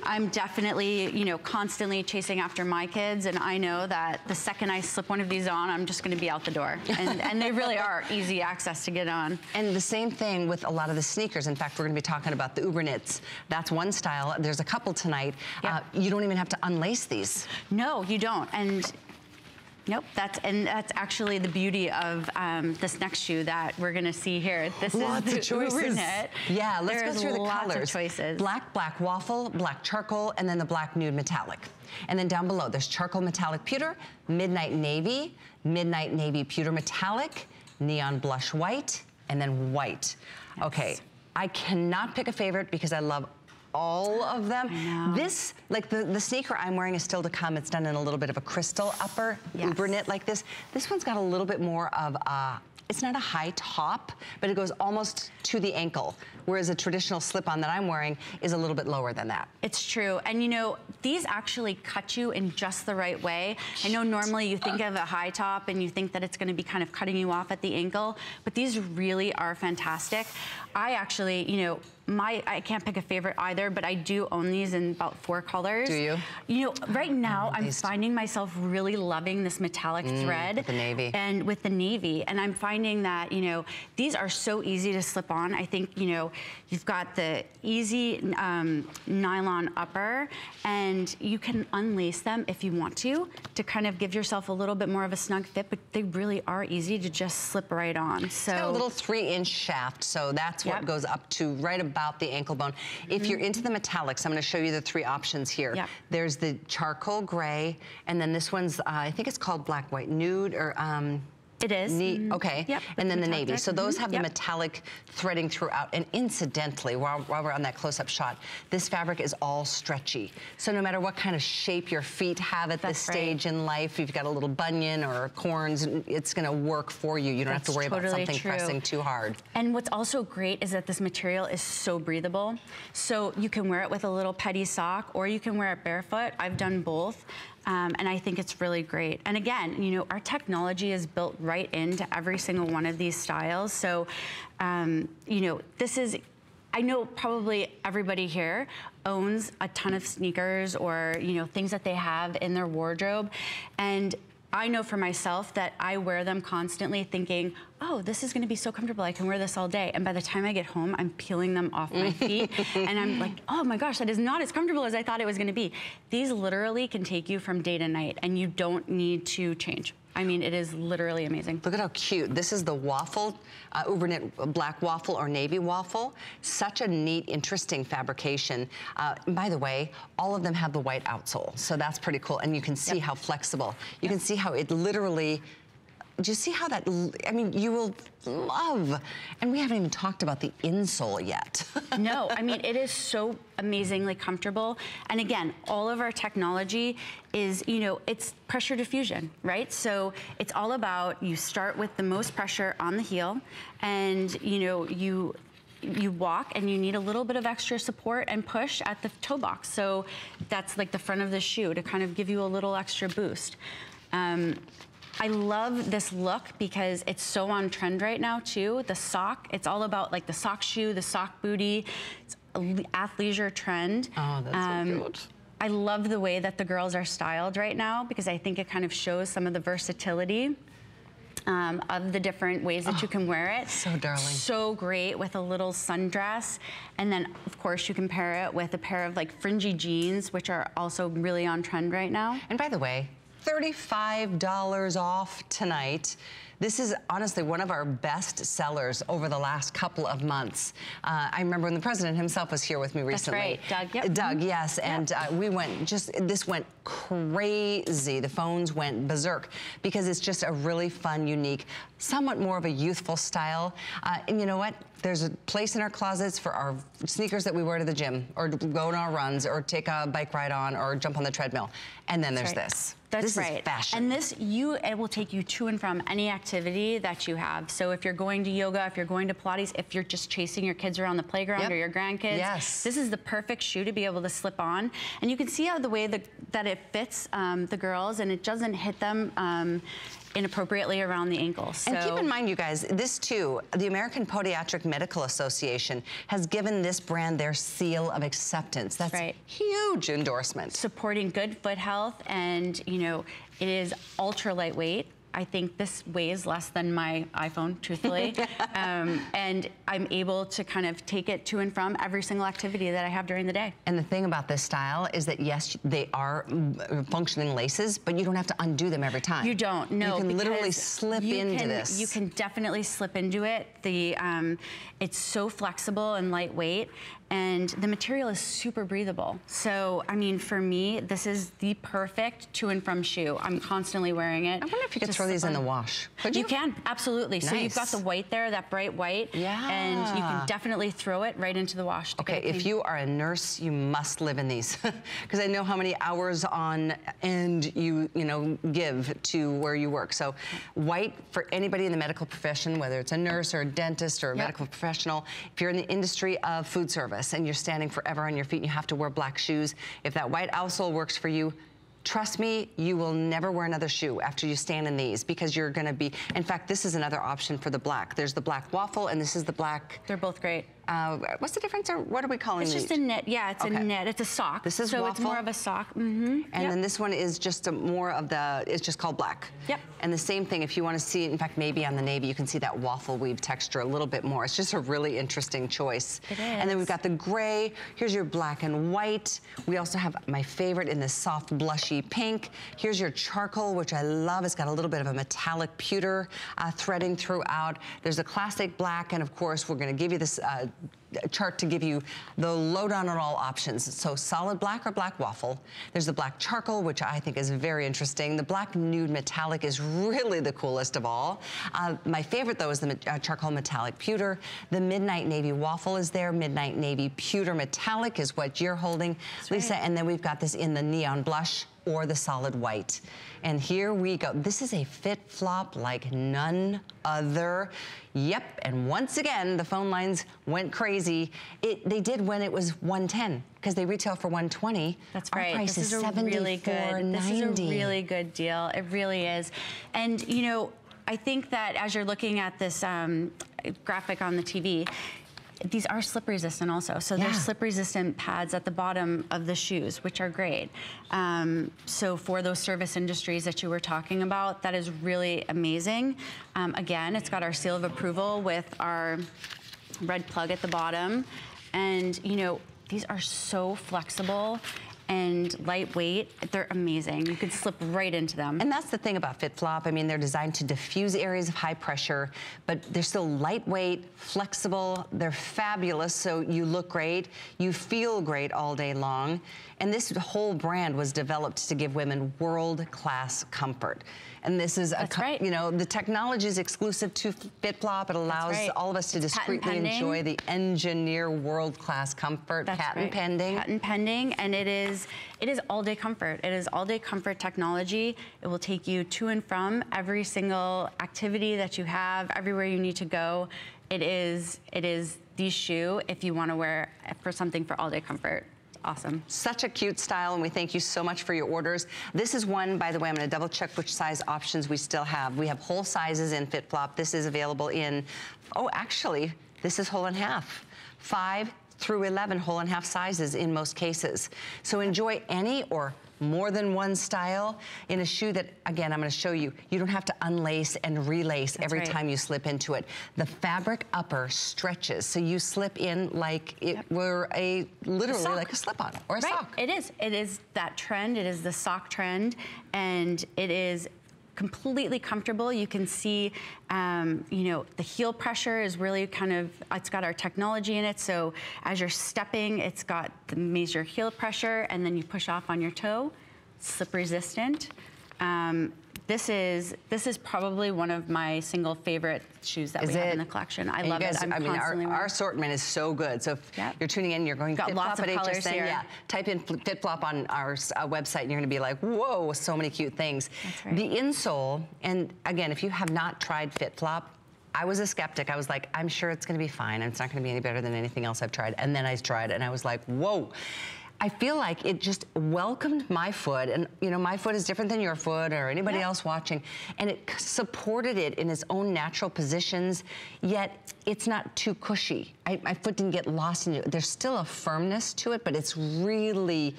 I'm definitely, you know, constantly chasing after my kids, and I know that the second I slip one of these on, I'm just gonna be out the door. And, and they really are easy access to get on. And the same thing with a lot of the sneakers. In fact, we're gonna be talking about the Uberknits. That's one style. There's a couple tonight. Uh, you don't even have to unlace these. No, you don't. And Nope, that's and that's actually the beauty of um, this next shoe that we're gonna see here. This Lots is of the choices. Uberknit. Yeah, let's There's go through the lots colors. Of choices. Black, black waffle, black charcoal, and then the black nude metallic. And then down below, there's charcoal metallic pewter, midnight navy, midnight navy pewter metallic, neon blush white, and then white. Okay, I cannot pick a favorite because I love all of them. This, like the, the sneaker I'm wearing is still to come. It's done in a little bit of a crystal upper, Yes. Uberknit like this. This one's got a little bit more of a, it's not a high top, but it goes almost to the ankle, whereas a traditional slip-on that I'm wearing is a little bit lower than that. It's true. And you know, these actually cut you in just the right way. I know normally you think of a high top and you think that it's gonna be kind of cutting you off at the ankle, but these really are fantastic. I actually, you know, my, I can't pick a favorite either, but I do own these in about four colors. Do you? You know, right oh, now I'm finding myself really loving this metallic mm, thread. with the navy. And with the navy. And I'm finding that, you know, these are so easy to slip on. I think, you know, you've got the easy um, nylon upper and you can unlace them if you want to, to kind of give yourself a little bit more of a snug fit, but they really are easy to just slip right on. So Got a little three-inch shaft, so that's what Yep. goes up to right about the ankle bone. If you're into the metallics, I'm gonna show you the three options here. Yep. There's the charcoal gray, and then this one's, uh, I think it's called black, white, nude, or, um, It is. Neat. Mhm. Okay. Yep, And then the metallic. navy. So those Mhm. have the Yep. metallic threading throughout. And incidentally, while, while we're on that close-up shot, this fabric is all stretchy. So no matter what kind of shape your feet have at this That's right. stage in life, if you've got a little bunion or corns, it's going to work for you. You don't have to That's worry about something true. pressing too hard. And what's also great is that this material is so breathable. So you can wear it with a little petty sock or you can wear it barefoot. I've done both. Um, and I think it's really great. And again, you know, our technology is built right into every single one of these styles. So, um, you know, this is, I know probably everybody here owns a ton of sneakers or, you know, things that they have in their wardrobe. And I know for myself that I wear them constantly thinking, oh, this is gonna be so comfortable, I can wear this all day. And by the time I get home, I'm peeling them off my feet. and I'm like, oh my gosh, that is not as comfortable as I thought it was gonna be. These literally can take you from day to night and you don't need to change. I mean, it is literally amazing. Look at how cute. This is the waffle, uh, black waffle or navy waffle. Such a neat, interesting fabrication. Uh, by the way, all of them have the white outsole, so that's pretty cool. And you can see how flexible. You can see how it literally, do you see how that, I mean, you will love, and we haven't even talked about the insole yet. no, I mean, it is so amazingly comfortable. And again, all of our technology is, you know, it's pressure diffusion, right? So it's all about you start with the most pressure on the heel and, you know, you you walk and you need a little bit of extra support and push at the toe box. So that's like the front of the shoe to kind of give you a little extra boost. Um, I love this look because it's so on trend right now too. The sock, it's all about like the sock shoe, the sock booty. It's athleisure trend. Oh, that's so good. I love the way that the girls are styled right now because I think it kind of shows some of the versatility um, of the different ways that you can wear it. Oh, so darling. So great with a little sundress. And then, of course, you can pair it with a pair of like fringy jeans, which are also really on trend right now. And by the way, $35 off tonight. This is honestly one of our best sellers over the last couple of months. Uh, I remember when the president himself was here with me That's recently. right, Doug, yep. Doug, yes, and uh, we went just, this went crazy. The phones went berserk because it's just a really fun, unique, somewhat more of a youthful style. Uh, and you know what? There's a place in our closets for our sneakers that we wear to the gym or go on our runs or take a bike ride on or jump on the treadmill. And then there's right. this. That's this right. Is fashion. And this, you, it will take you to and from any activity that you have. So if you're going to yoga, if you're going to Pilates, if you're just chasing your kids around the playground Yep. or your grandkids, Yes. this is the perfect shoe to be able to slip on. And you can see how the way the, that it fits um, the girls and it doesn't hit them. Um, inappropriately around the ankle. So and keep in mind, you guys, this too, the American Podiatric Medical Association has given this brand their seal of acceptance. That's right. huge endorsement. Supporting good foot health and, you know, it is ultra lightweight. I think this weighs less than my iPhone, truthfully. um, and I'm able to kind of take it to and from every single activity that I have during the day. And the thing about this style is that, yes, they are functioning laces, but you don't have to undo them every time. You don't, no. You can literally slip into can, this. You can definitely slip into it. The um, It's so flexible and lightweight and the material is super breathable. So, I mean, for me, this is the perfect to and from shoe. I'm constantly wearing it. I wonder if you could throw these in the wash. Could you? You can, absolutely. Nice. So you've got the white there, that bright white. Yeah. And you can definitely throw it right into the wash. Okay, if you are a nurse, you must live in these. Because I know how many hours on end you, you know, give to where you work. So white for anybody in the medical profession, whether it's a nurse or a dentist or a yep. medical professional, if you're in the industry of food service, and you're standing forever on your feet and you have to wear black shoes. If that white outsole works for you, Trust me, you will never wear another shoe after you stand in these because you're gonna be, in fact, this is another option for the black. There's the black waffle and this is the black. They're both great. Uh, what's the difference or what are we calling it's these? It's just a knit, yeah, it's okay. a knit, it's a sock. This is so waffle. it's more of a sock. Mm -hmm. And yep. then this one is just a more of the, it's just called black. Yep. And the same thing, if you wanna see, in fact, maybe on the navy, you can see that waffle weave texture a little bit more. It's just a really interesting choice. It is. And then we've got the gray, here's your black and white. We also have my favorite in this soft blushy pink. Here's your charcoal, which I love. It's got a little bit of a metallic pewter uh, threading throughout. There's a classic black, and of course, we're gonna give you this uh, chart to give you the lowdown on all options. So solid black or black waffle. There's the black charcoal, which I think is very interesting. The black nude metallic is really the coolest of all. Uh, my favorite though is the uh, charcoal metallic pewter. The midnight navy waffle is there. Midnight navy pewter metallic is what you're holding, That's Lisa. Right. And then we've got this in the neon blush or the solid white. And here we go. This is a fit flop like none other. Yep, and once again, the phone lines went crazy. It, they did when it was 110 because they retail for 120. That's Our right. price this is, is a really good. This is a really good deal. It really is. And you know, I think that as you're looking at this um, graphic on the TV, these are slip resistant also. So yeah. there's slip resistant pads at the bottom of the shoes, which are great. Um, so for those service industries that you were talking about, that is really amazing. Um, again, it's got our seal of approval with our red plug at the bottom. And you know, these are so flexible and lightweight. They're amazing. You could slip right into them. And that's the thing about FitFlop. I mean, they're designed to diffuse areas of high pressure, but they're still lightweight, flexible. They're fabulous, so you look great. You feel great all day long. And this whole brand was developed to give women world-class comfort. And this is, a, right. you know, the technology is exclusive to FitFlop. It allows right. all of us to it's discreetly enjoy the engineer world-class comfort, That's patent right. pending. Patent pending, and it is, it is all-day comfort. It is all-day comfort technology. It will take you to and from every single activity that you have, everywhere you need to go. It is, it is the shoe if you want to wear for something for all-day comfort awesome. Such a cute style, and we thank you so much for your orders. This is one, by the way, I'm gonna double check which size options we still have. We have whole sizes in FitFlop. This is available in, oh, actually, this is whole and half. Five through 11 whole and half sizes in most cases. So enjoy any or more than one style in a shoe that, again, I'm gonna show you, you don't have to unlace and relace That's every right. time you slip into it. The fabric upper stretches, so you slip in like it yep. were a, literally a like a slip-on or a right. sock. It is, it is that trend, it is the sock trend, and it is completely comfortable. You can see, um, you know, the heel pressure is really kind of, it's got our technology in it. So as you're stepping, it's got the major heel pressure and then you push off on your toe, slip resistant. Um, this is this is probably one of my single favorite shoes that is we it? have in the collection. I love guys, it. I'm I mean, our, our, assortment is so good. So if yep. you're tuning in, you're going Got lots of at colors HSN. here. Yeah, type in FitFlop on our uh, website, and you're going to be like, whoa, so many cute things. Right. The insole, and again, if you have not tried FitFlop, I was a skeptic. I was like, I'm sure it's going to be fine. It's not going to be any better than anything else I've tried. And then I tried it, and I was like, whoa. I feel like it just welcomed my foot, and you know, my foot is different than your foot or anybody Yeah. else watching, and it supported it in its own natural positions, yet it's not too cushy. I, my foot didn't get lost in it. There's still a firmness to it, but it's really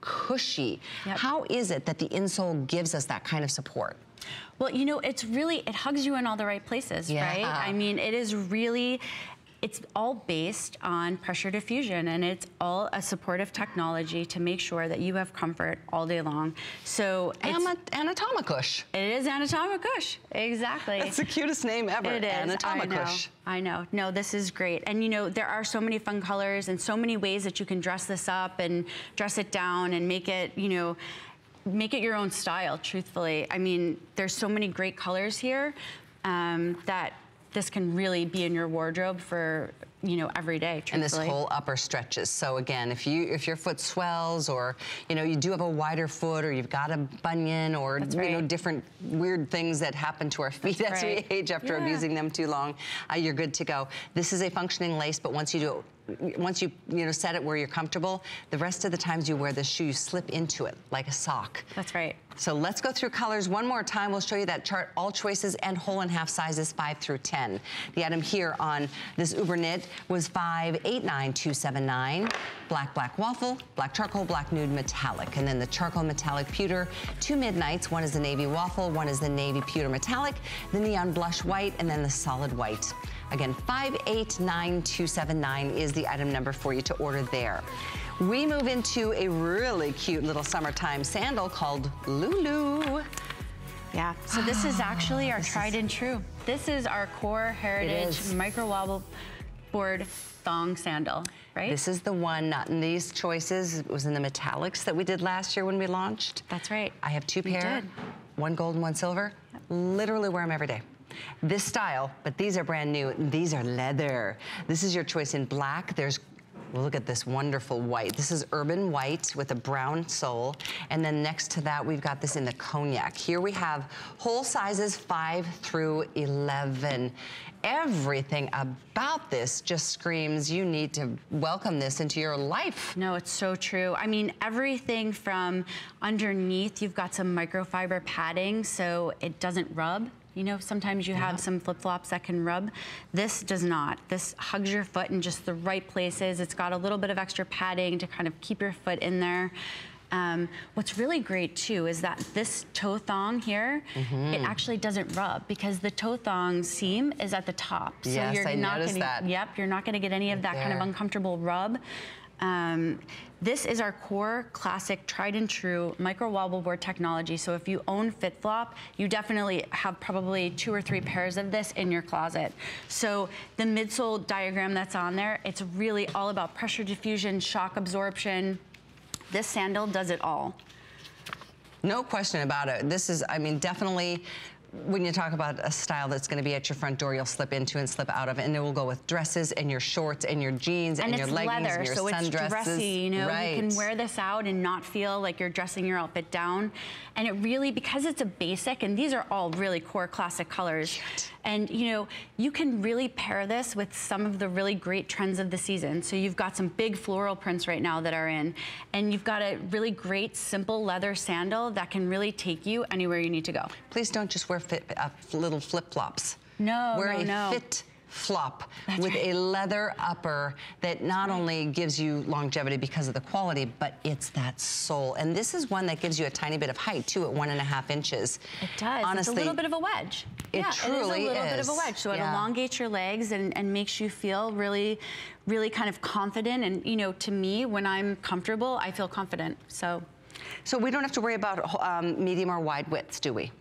cushy. Yep. How is it that the insole gives us that kind of support? Well, you know, it's really, it hugs you in all the right places, Yeah. right? I mean, it is really, it's all based on pressure diffusion and it's all a supportive technology to make sure that you have comfort all day long. So it's, Ama- Anatomicush. it is Anatomicush, exactly. That's the cutest name ever. It is. I know. Anatomicush. I know. No, this is great. And you know, there are so many fun colors and so many ways that you can dress this up and dress it down and make it, you know, make it your own style, truthfully. I mean, there's so many great colors here um, that this can really be in your wardrobe for, you know, every day, And this whole upper stretches. So again, if you if your foot swells or you know you do have a wider foot or you've got a bunion or That's you know different weird things that happen to our feet That's as right. we age after Yeah. abusing them too long, uh, you're good to go. This is a functioning lace, but once you do it, once you you know set it where you're comfortable, the rest of the times you wear this shoe, you slip into it like a sock. That's right. So let's go through colors one more time. We'll show you that chart, all choices and whole and half sizes, five through 10. The item here on this Uberknit was 589279. Black, black waffle, black charcoal, black nude metallic. And then the charcoal metallic pewter, two midnights. One is the navy waffle, one is the navy pewter metallic, the neon blush white, and then the solid white. Again, 589279 is the item number for you to order there. We move into a really cute little summertime sandal called Lulu. Yeah. So this is actually our tried and true. This is our core heritage micro wobble board thong sandal, right? This is the one, not in these choices. It was in the metallics that we did last year when we launched. That's right. I have two We pair, one gold and one silver. Literally wear them every day. This style, but these are brand new. These are leather. This is your choice in black. There's look at this wonderful white. This is urban white with a brown sole. And then next to that, we've got this in the cognac. Here we have whole sizes 5 through 11. Everything about this just screams you need to welcome this into your life. No, it's so true. I mean, everything from underneath, you've got some microfiber padding so it doesn't rub. You know, sometimes you have some flip-flops that can rub. This does not. This hugs your foot in just the right places. It's got a little bit of extra padding to kind of keep your foot in there. Um, what's really great too is that this toe thong here, Mm-hmm. it actually doesn't rub because the toe thong seam is at the top. So Yes, you're I not noticed gonna, that. Yep, you're not gonna get any of that kind of uncomfortable rub. Um, this is our core classic tried and true micro wobble board technology. So if you own FitFlop, you definitely have probably two or three pairs of this in your closet. So the midsole diagram that's on there, it's really all about pressure diffusion, shock absorption. This sandal does it all. No question about it. This is, I mean, definitely when you talk about a style that's going to be at your front door, you'll slip into and slip out of, and it will go with dresses and your shorts and your jeans and, and your leggings leather, and your so it's sundresses. dressy. You know, right. you can wear this out and not feel like you're dressing your outfit down. And it really, because it's a basic, and these are all really core classic colors. And you know, you can really pair this with some of the really great trends of the season. So you've got some big floral prints right now that are in, and you've got a really great simple leather sandal that can really take you anywhere you need to go. Please don't just wear fit, uh, little flip flops. No, wear no, a no. fit flop with a leather upper that not only gives you longevity because of the quality, but it's that sole. And this is one that gives you a tiny bit of height too, at one and a half inches. It does. Honestly, it's a little bit of a wedge. It yeah, truly it is a little bit is. of a wedge. So it Yeah. elongates your legs and, and makes you feel really, really kind of confident. And you know, to me, when I'm comfortable, I feel confident. So. So we don't have to worry about um, medium or wide widths, do we?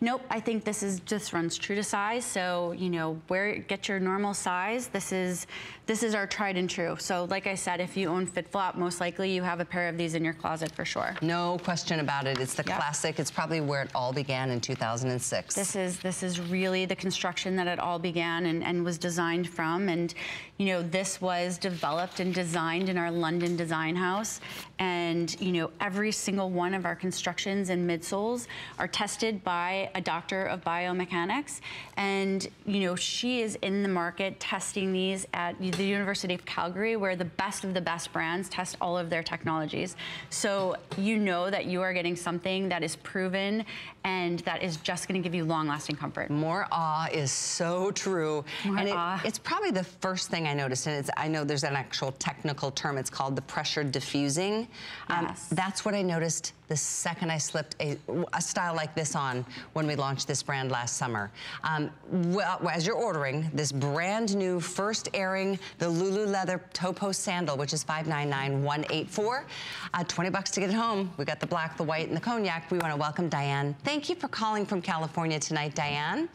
Nope, I think this is just runs true to size. So you know, where get your normal size. This is this is our tried and true. So like I said, if you own FitFlop, most likely you have a pair of these in your closet for sure. No question about it. It's the Yep. classic. It's probably where it all began in 2006. This is this is really the construction that it all began and, and was designed from. And you know, this was developed and designed in our London design house. And, you know, every single one of our constructions and midsoles are tested by a doctor of biomechanics. And, you know, she is in the market testing these at the University of Calgary, where the best of the best brands test all of their technologies. So you know that you are getting something that is proven and that is just gonna give you long-lasting comfort. More awe is so true. More and it, awe. it's probably the first thing I noticed, and it's, I know there's an actual technical term, it's called the pressure diffusing. Um, Yes. that's what I noticed the second I slipped a, a style like this on when we launched this brand last summer. Um, well, as you're ordering this brand new first airing, the Lulu Leather Toe Post Sandal, which is 599-184, uh, 20 bucks to get it home. We got the black, the white, and the cognac. We want to welcome Diane. Thank you for calling from California tonight, Diane.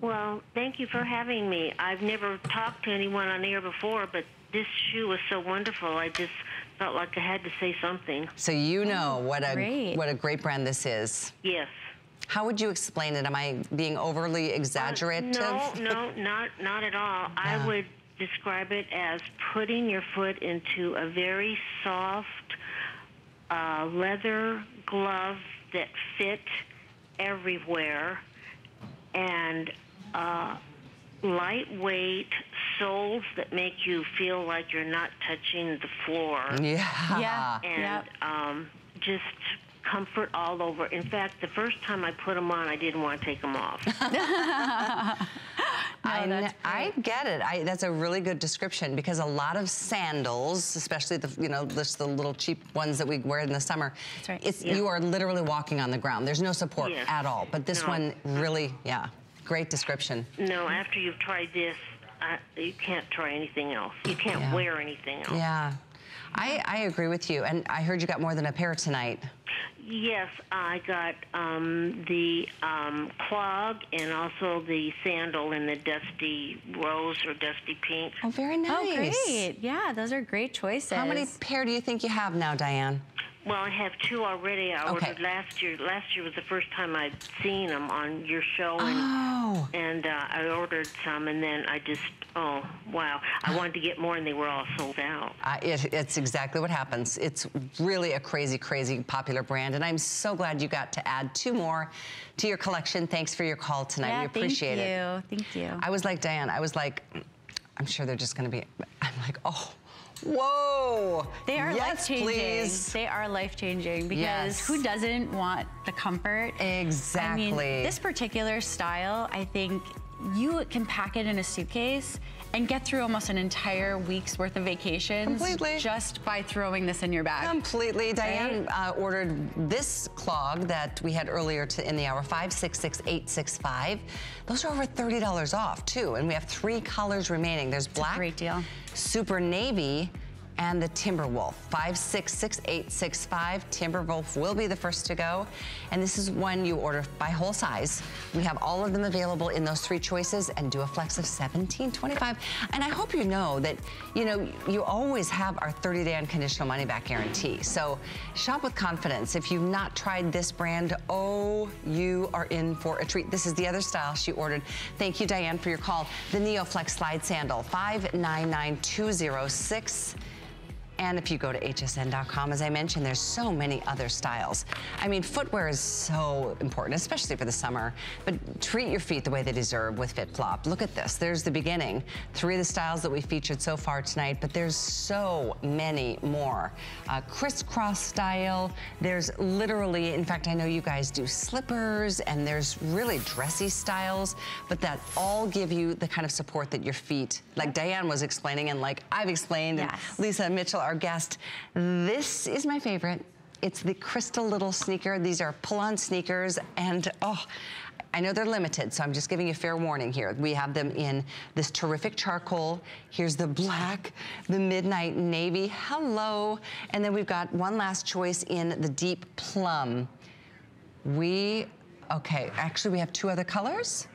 Well, thank you for having me. I've never talked to anyone on air before, but this shoe was so wonderful. I just felt like I had to say something. So you know Oh, what a great. what a great brand this is. Yes. How would you explain it? Am I being overly exaggerative? Uh, no, no, not not at all. Yeah. I would describe it as putting your foot into a very soft uh, leather glove that fit everywhere, and uh, lightweight soles that make you feel like you're not touching the floor. Yeah. Yeah. and Yep. um, just comfort all over. In fact, the first time I put them on, I didn't want to take them off. I, No, that's I get it. I, that's a really good description because a lot of sandals, especially the you know just the little cheap ones that we wear in the summer, That's right. it's Yeah. you are literally walking on the ground. There's no support Yes. at all. But this No. one really, yeah, great description. no, after you've tried this, I, you can't try anything else. You can't Yeah. wear anything else. Yeah, I, I agree with you. And I heard you got more than a pair tonight. Yes, I got um, the um, clog and also the sandal in the dusty rose or dusty pink. Oh, very nice. Oh, great. Yeah, those are great choices. How many pair do you think you have now, Diane? Well, I have two already. I Okay. ordered last year. Last year was the first time I'd seen them on your show, and Oh. and uh, I ordered some, and then I just oh wow, I wanted to get more, and they were all sold out. Uh, it, it's exactly what happens. It's really a crazy, crazy popular brand, and I'm so glad you got to add two more to your collection. Thanks for your call tonight. Yeah, we appreciate thank it. you. Thank you. I was like Diane. I was like, I'm sure they're just going to be. I'm like, oh, whoa. They are yes, life changing. please. They are life changing because Yes. who doesn't want the comfort? I Exactly. mean, this particular style, I think you can pack it in a suitcase and get through almost an entire week's worth of vacations Completely. just by throwing this in your bag. Completely. Diane uh, ordered this clog that we had earlier to, in the hour, 566865. Those are over $30 off, too. And we have three colors remaining. There's black, great deal. super navy, and the Timberwolf. 566865. Timberwolf will be the first to go. And this is one you order by whole size. We have all of them available in those three choices and do a flex of 1725. And I hope you know that, you know, you always have our 30-day unconditional money-back guarantee. So shop with confidence. If you've not tried this brand, oh, you are in for a treat. This is the other style she ordered. Thank you, Diane, for your call. The NeoFlex Slide Sandal, 599206. And if you go to hsn.com, as I mentioned, there's so many other styles. I mean, footwear is so important, especially for the summer. But treat your feet the way they deserve with FitFlop. Look at this. There's the beginning. Three of the styles that we featured so far tonight, but there's so many more. Uh, crisscross style. There's literally, in fact, I know you guys do slippers, and there's really dressy styles, but that all give you the kind of support that your feet, like Diane was explaining, and like I've explained, and Yes. Lisa Mitchell, our guest. This is my favorite. It's the Crystal Little sneaker. These are pull-on sneakers, and oh, I know they're limited, so I'm just giving you a fair warning here. We have them in this terrific charcoal. Here's the black, the midnight navy. Hello. And then we've got one last choice in the deep plum. We, okay, actually we have two other colors.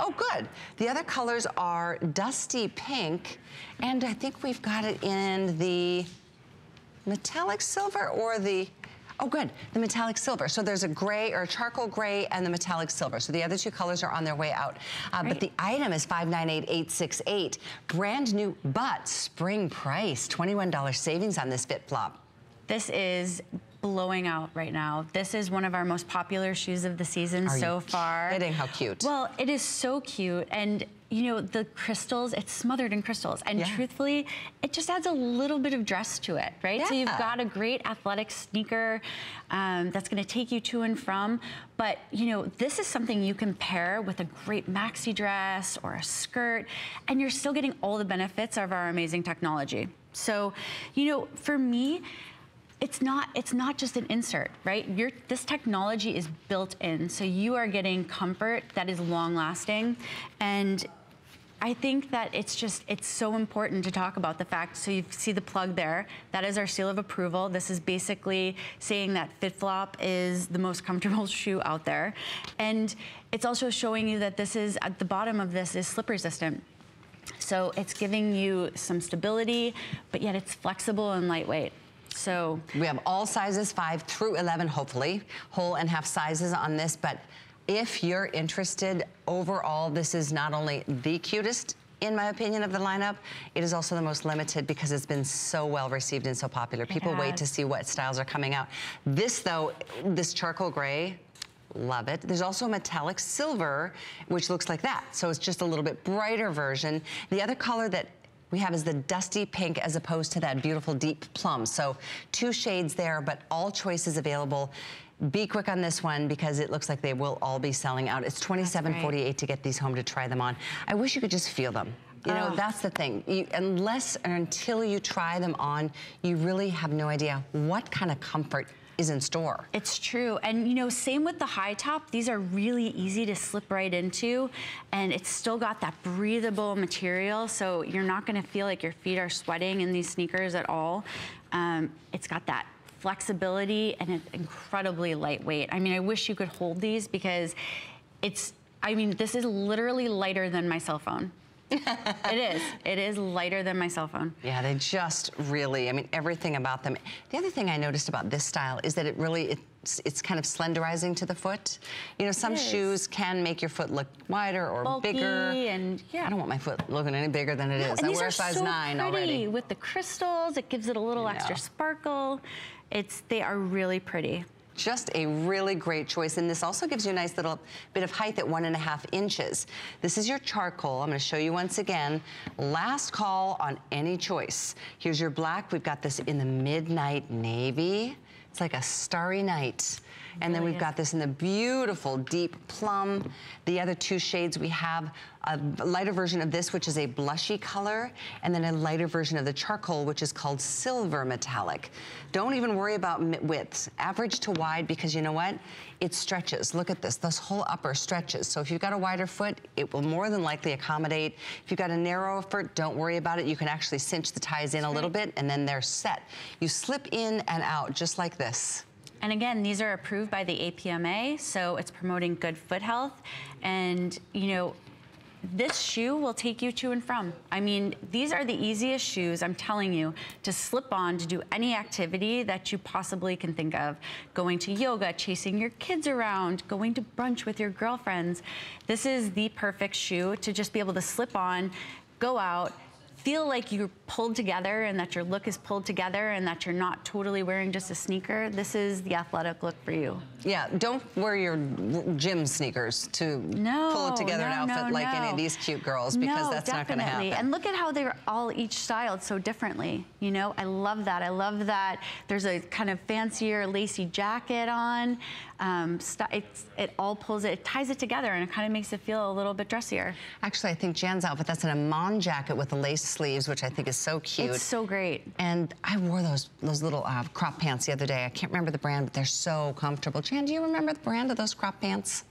Oh, good. The other colors are dusty pink, and I think we've got it in the metallic silver or the, oh good, the metallic silver. So there's a gray or a charcoal gray and the metallic silver. So the other two colors are on their way out. Uh, but the item is 598868. Brand new, but spring price, $21 savings on this FitFlop. This is blowing out right now. This is one of our most popular shoes of the season Are so far. kidding? How cute. Well, it is so cute. And you know, the crystals, it's smothered in crystals. And Yeah. truthfully, it just adds a little bit of dress to it, right? So you've got a great athletic sneaker um, that's gonna take you to and from. But you know, this is something you can pair with a great maxi dress or a skirt, and you're still getting all the benefits of our amazing technology. So, you know, for me, it's not it's not just an insert right this technology is built in so you are getting comfort that is long lasting and I think that it's just, it's so important to talk about the fact, so you see the plug there, that is our seal of approval. This is basically saying that FitFlop is the most comfortable shoe out there. And it's also showing you that this is, at the bottom of this is slip resistant. So it's giving you some stability, but yet it's flexible and lightweight. So We have all sizes, 5 through 11, hopefully, whole and half sizes on this. But if you're interested, overall, this is not only the cutest, in my opinion, of the lineup, it is also the most limited because it's been so well received and so popular. People wait to see what styles are coming out. This, though, this charcoal gray, Love it. There's also a metallic silver, which looks like that. So it's just a little bit brighter version. The other color that we have is the dusty pink as opposed to that beautiful deep plum. So two shades there, but all choices available. Be quick on this one because it looks like they will all be selling out. It's $27.48 to get these home to try them on. I wish you could just feel them. You know, Oh. that's the thing. You, unless or until you try them on, you really have no idea what kind of comfort is in store. It's true. And you know, same with the high top. These are really easy to slip right into and it's still got that breathable material. So you're not gonna feel like your feet are sweating in these sneakers at all. Um, it's got that flexibility and it's incredibly lightweight. I mean, I wish you could hold these because it's, I mean, this is literally lighter than my cell phone. It is. It is lighter than my cell phone. Yeah, they just really, I mean, everything about them. The other thing I noticed about this style is that it really, it's, it's kind of slenderizing to the foot. You know, some shoes can make your foot look wider or Bulky bigger. and- yeah. I don't want my foot looking any bigger than it is. And I wear a size so nine pretty already. with the crystals. It gives it a little I extra know. sparkle. It's they are really pretty. Just a really great choice. And this also gives you a nice little bit of height at one and a half inches. This is your charcoal. I'm gonna show you once again. Last call on any choice. Here's your black. We've got this in the midnight navy. It's like a starry night. And then we've got this in the beautiful deep plum. The other two shades we have a lighter version of this, which is a blushy color, and then a lighter version of the charcoal, which is called silver metallic. Don't even worry about widths. Average to wide, because you know what? It stretches. Look at this. This whole upper stretches. So if you've got a wider foot, it will more than likely accommodate. If you've got a narrower foot, don't worry about it. You can actually cinch the ties in a little bit, and then they're set. You slip in and out just like this. And again, these are approved by the APMA, so it's promoting good foot health. And you know, this shoe will take you to and from. I mean, these are the easiest shoes, I'm telling you, to slip on to do any activity that you possibly can think of. Going to yoga, chasing your kids around, going to brunch with your girlfriends. This is the perfect shoe to just be able to slip on, go out, feel like you're pulled together and that your look is pulled together and that you're not totally wearing just a sneaker, this is the athletic look for you. Yeah, don't wear your gym sneakers to No, pull it together an outfit no, like any of these cute girls because no, that's not going to happen. And look at how they're all each styled so differently. You know, I love that. I love that there's a kind of fancier lacy jacket on. Um, it's, it all pulls it, it ties it together and it kind of makes it feel a little bit dressier. Actually, I think Jan's outfit, that's an Amon jacket with a lace sleeves, which I think is so cute. It's so great. and I wore those those little uh, crop pants the other day. I can't remember the brand, but they're so comfortable. Jan, do you remember the brand of those crop pants?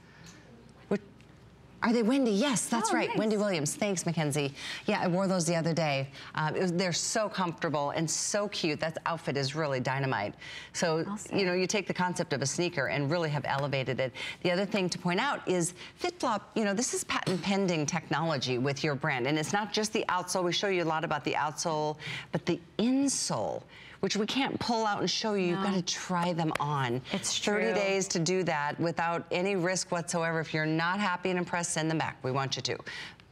Are they Wendy? Yes, that's Oh, right. nice. Wendy Williams. Thanks, Mackenzie. Yeah, I wore those the other day. Um, it was, they're so comfortable and so cute. That outfit is really dynamite. So, Awesome. you know, you take the concept of a sneaker and really have elevated it. The other thing to point out is FitFlop, you know, this is patent pending technology with your brand. And it's not just the outsole. We show you a lot about the outsole, but the insole which we can't pull out and show you. You've got to try them on. It's true. 30 days to do that without any risk whatsoever. If you're not happy and impressed, send them back. We want you to.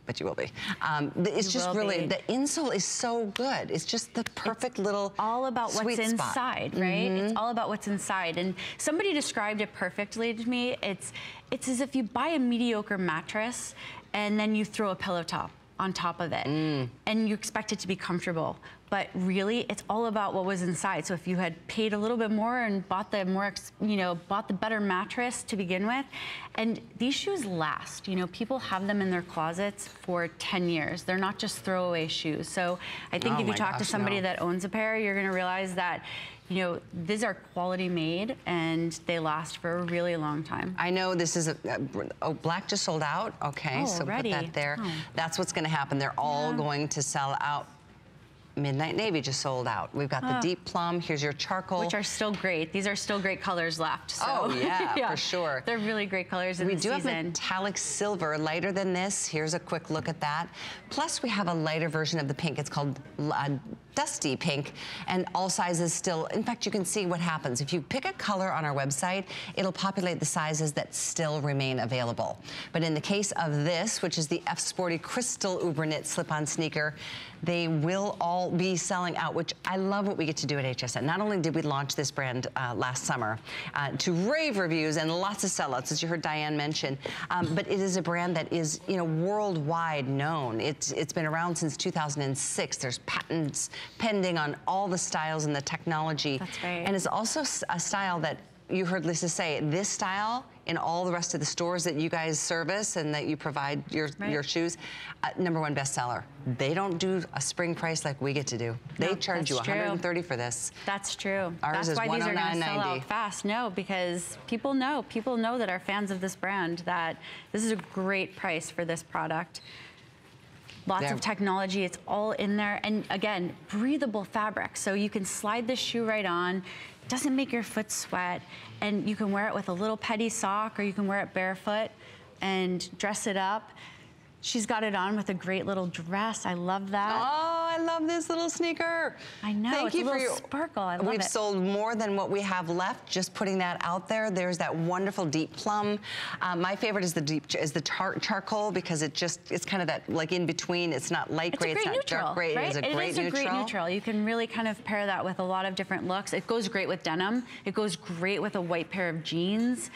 but you will be. Um, it's You just really, be. the insole is so good. It's just the perfect little all about what's spot. inside, right? It's all about what's inside. And somebody described it perfectly to me. It's it's as if you buy a mediocre mattress and then you throw a pillow top on top of it and you expect it to be comfortable. But really, it's all about what was inside. So if you had paid a little bit more and bought the more, you know, bought the better mattress to begin with, and these shoes last. You know, people have them in their closets for 10 years. They're not just throwaway shoes. So I think Oh if you talk to somebody no. that owns a pair, you're going to realize that, you know, these are quality made and they last for a really long time. I know this is a, oh, black just sold out. Okay, Oh, so already? put that there. Oh. That's what's going to happen. They're all Yeah. going to sell out. Midnight Navy just sold out. We've got the deep plum. Here's your charcoal. Which are still great. These are still great colors left. So. Oh, yeah, for sure. They're really great colors we do have metallic silver, lighter than this. Here's a quick look at that. Plus, we have a lighter version of the pink. It's called uh, dusty pink, and all sizes still. In fact, you can see what happens. If you pick a color on our website, it'll populate the sizes that still remain available. But in the case of this, which is the F Sporty Crystal Uberknit slip-on sneaker, they will all be selling out, which I love what we get to do at HSN. Not only did we launch this brand uh, last summer uh, to rave reviews and lots of sellouts, as you heard Diane mention, um, but it is a brand that is, you know, worldwide known. It's, it's been around since 2006. There's patents pending on all the styles and the technology. That's right. And it's also a style that you heard Lisa say, this style in all the rest of the stores that you guys service and that you provide your, Right. your shoes, uh, number one bestseller. They don't do a spring price like we get to do. They No, charge you that's true. 130 for this. That's true. Ours That's is why these are going to sell $109.90. out fast. No, because people know, people know that are fans of this brand that this is a great price for this product. Lots of technology, it's all in there. And again, breathable fabric. So you can slide this shoe right on, doesn't make your foot sweat, and you can wear it with a little petty sock or you can wear it barefoot and dress it up. She's got it on with a great little dress. I love that. Oh, I love this little sneaker. I know, Thank it's a you for your sparkle. I love We've it. sold more than what we have left. Just putting that out there. There's that wonderful deep plum. Um, my favorite is the deep is the tar- charcoal because it just it's kind of that like in between. It's not light It's gray. a great it's not neutral, dark gray. right? It is a great it is a neutral. great neutral. You can really kind of pair that with a lot of different looks. It goes great with denim. It goes great with a white pair of jeans.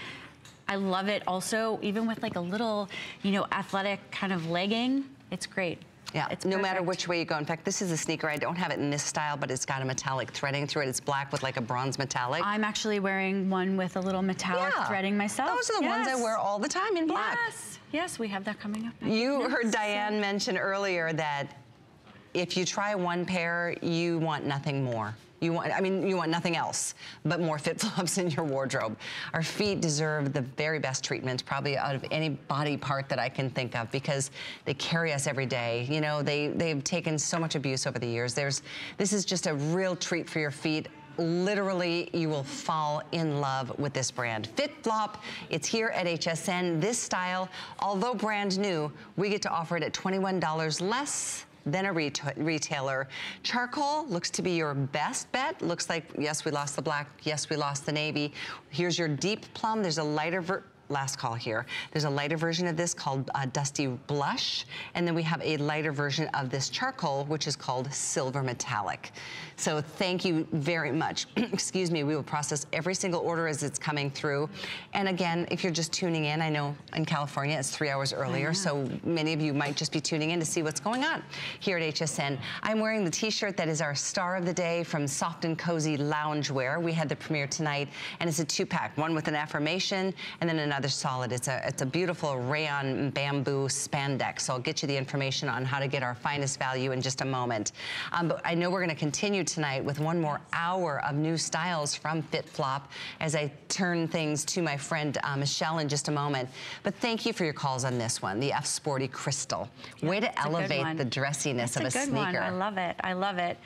I love it also, even with like a little, you know, athletic kind of legging. It's great. Yeah, it's no matter which way you go. In fact, this is a sneaker. I don't have it in this style, but it's got a metallic threading through it. It's black with like a bronze metallic. I'm actually wearing one with a little metallic yeah. threading myself. Those are the ones I wear all the time in black. Yes, yes, we have that coming up. You Yes. heard Diane mention earlier that if you try one pair, you want nothing more. You want, I mean, you want nothing else but more FitFlops in your wardrobe. Our feet deserve the very best treatment, probably out of any body part that I can think of, because they carry us every day. You know, they they've taken so much abuse over the years. There's, this is just a real treat for your feet literally you will fall in love with this brand. FitFlop, it's here at HSN. This style, although brand new, we get to offer it at $21 less than a reta- retailer. Charcoal looks to be your best bet. Looks like, yes, we lost the black, yes, we lost the navy. Here's your deep plum. There's a lighter last call here. There's a lighter version of this called uh, Dusty Blush, and then we have a lighter version of this charcoal, which is called Silver Metallic. So thank you very much. Excuse me, we will process every single order as it's coming through. And again, if you're just tuning in, I know in California it's three hours earlier, so many of you might just be tuning in to see what's going on here at HSN. I'm wearing the t-shirt that is our star of the day from Soft and Cozy Loungewear. We had the premiere tonight, and it's a two-pack, one with an affirmation and then another solid. It's a, it's a beautiful rayon bamboo spandex. So I'll get you the information on how to get our finest value in just a moment. Um, but I know we're gonna continue tonight with one more hour of new styles from FitFlop as I turn things to my friend uh, Michelle in just a moment. But thank you for your calls on this one, the F Sporty Crystal. Way to It's a good elevate the dressiness of a, a good sneaker. one. I love it. I love it.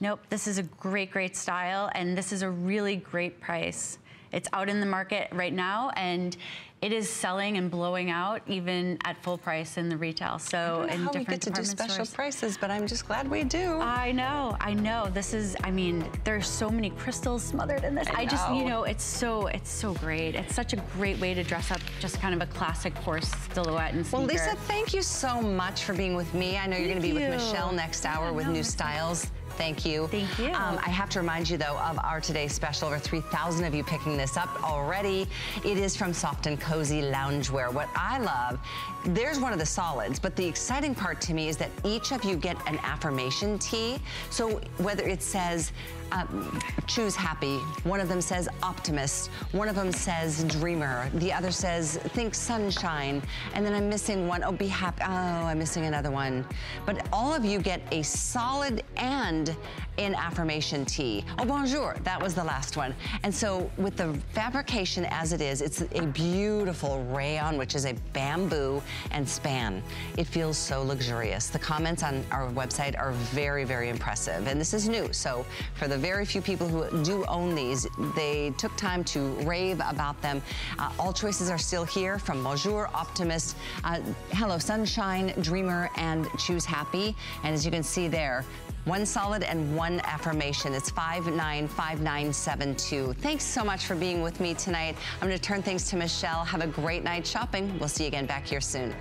Nope, this is a great, great style, and this is a really great price. It's out in the market right now, and it is selling and blowing out even at full price in the retail. So I don't know in how we different get to do special stores. prices, but I'm just glad we do. I know, I know. This is, I mean, there's so many crystals smothered in this. I I, just, you know. it's so, it's so great. It's such a great way to dress up just kind of a classic horse silhouette and Well. Lisa, thank you so much for being with me. I know you're going to be Thank with. Michelle next hour Yeah, with no, new styles. Thank you. Thank you. Um, I have to remind you, though, of our today's special. Over 3,000 of you picking this up already. It is from Soft and Cozy Loungewear. What I love, there's one of the solids, but the exciting part to me is that each of you get an affirmation tee. So whether it says, um, choose happy, one of them says optimist, one of them says dreamer, the other says think sunshine, and then I'm missing one, oh, be happy, oh, I'm missing another one. But all of you get a solid and an affirmation tee. Oh, bonjour, that was the last one. And so with the fabrication as it is, it's a beautiful rayon, which is a bamboo and span. It feels so luxurious. The comments on our website are very, very impressive. And this is new, so for the very few people who do own these, they took time to rave about them. Uh, all choices are still here from Bonjour, Optimist, uh, Hello Sunshine, Dreamer, and Choose Happy. And as you can see there, one solid and one affirmation. It's 595972. Thanks so much for being with me tonight. I'm going to turn things to Michelle. Have a great night shopping. We'll see you again back here soon.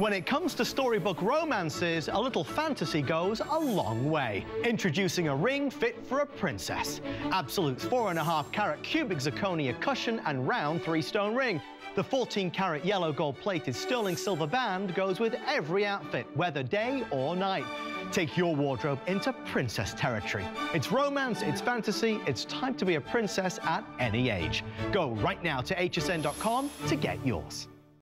When it comes to storybook romances, a little fantasy goes a long way. Introducing a ring fit for a princess. Absolute's four and a half carat cubic zirconia cushion and round three stone ring. The 14 carat yellow gold plated sterling silver band goes with every outfit, whether day or night. Take your wardrobe into princess territory. It's romance, it's fantasy, it's time to be a princess at any age. Go right now to hsn.com to get yours.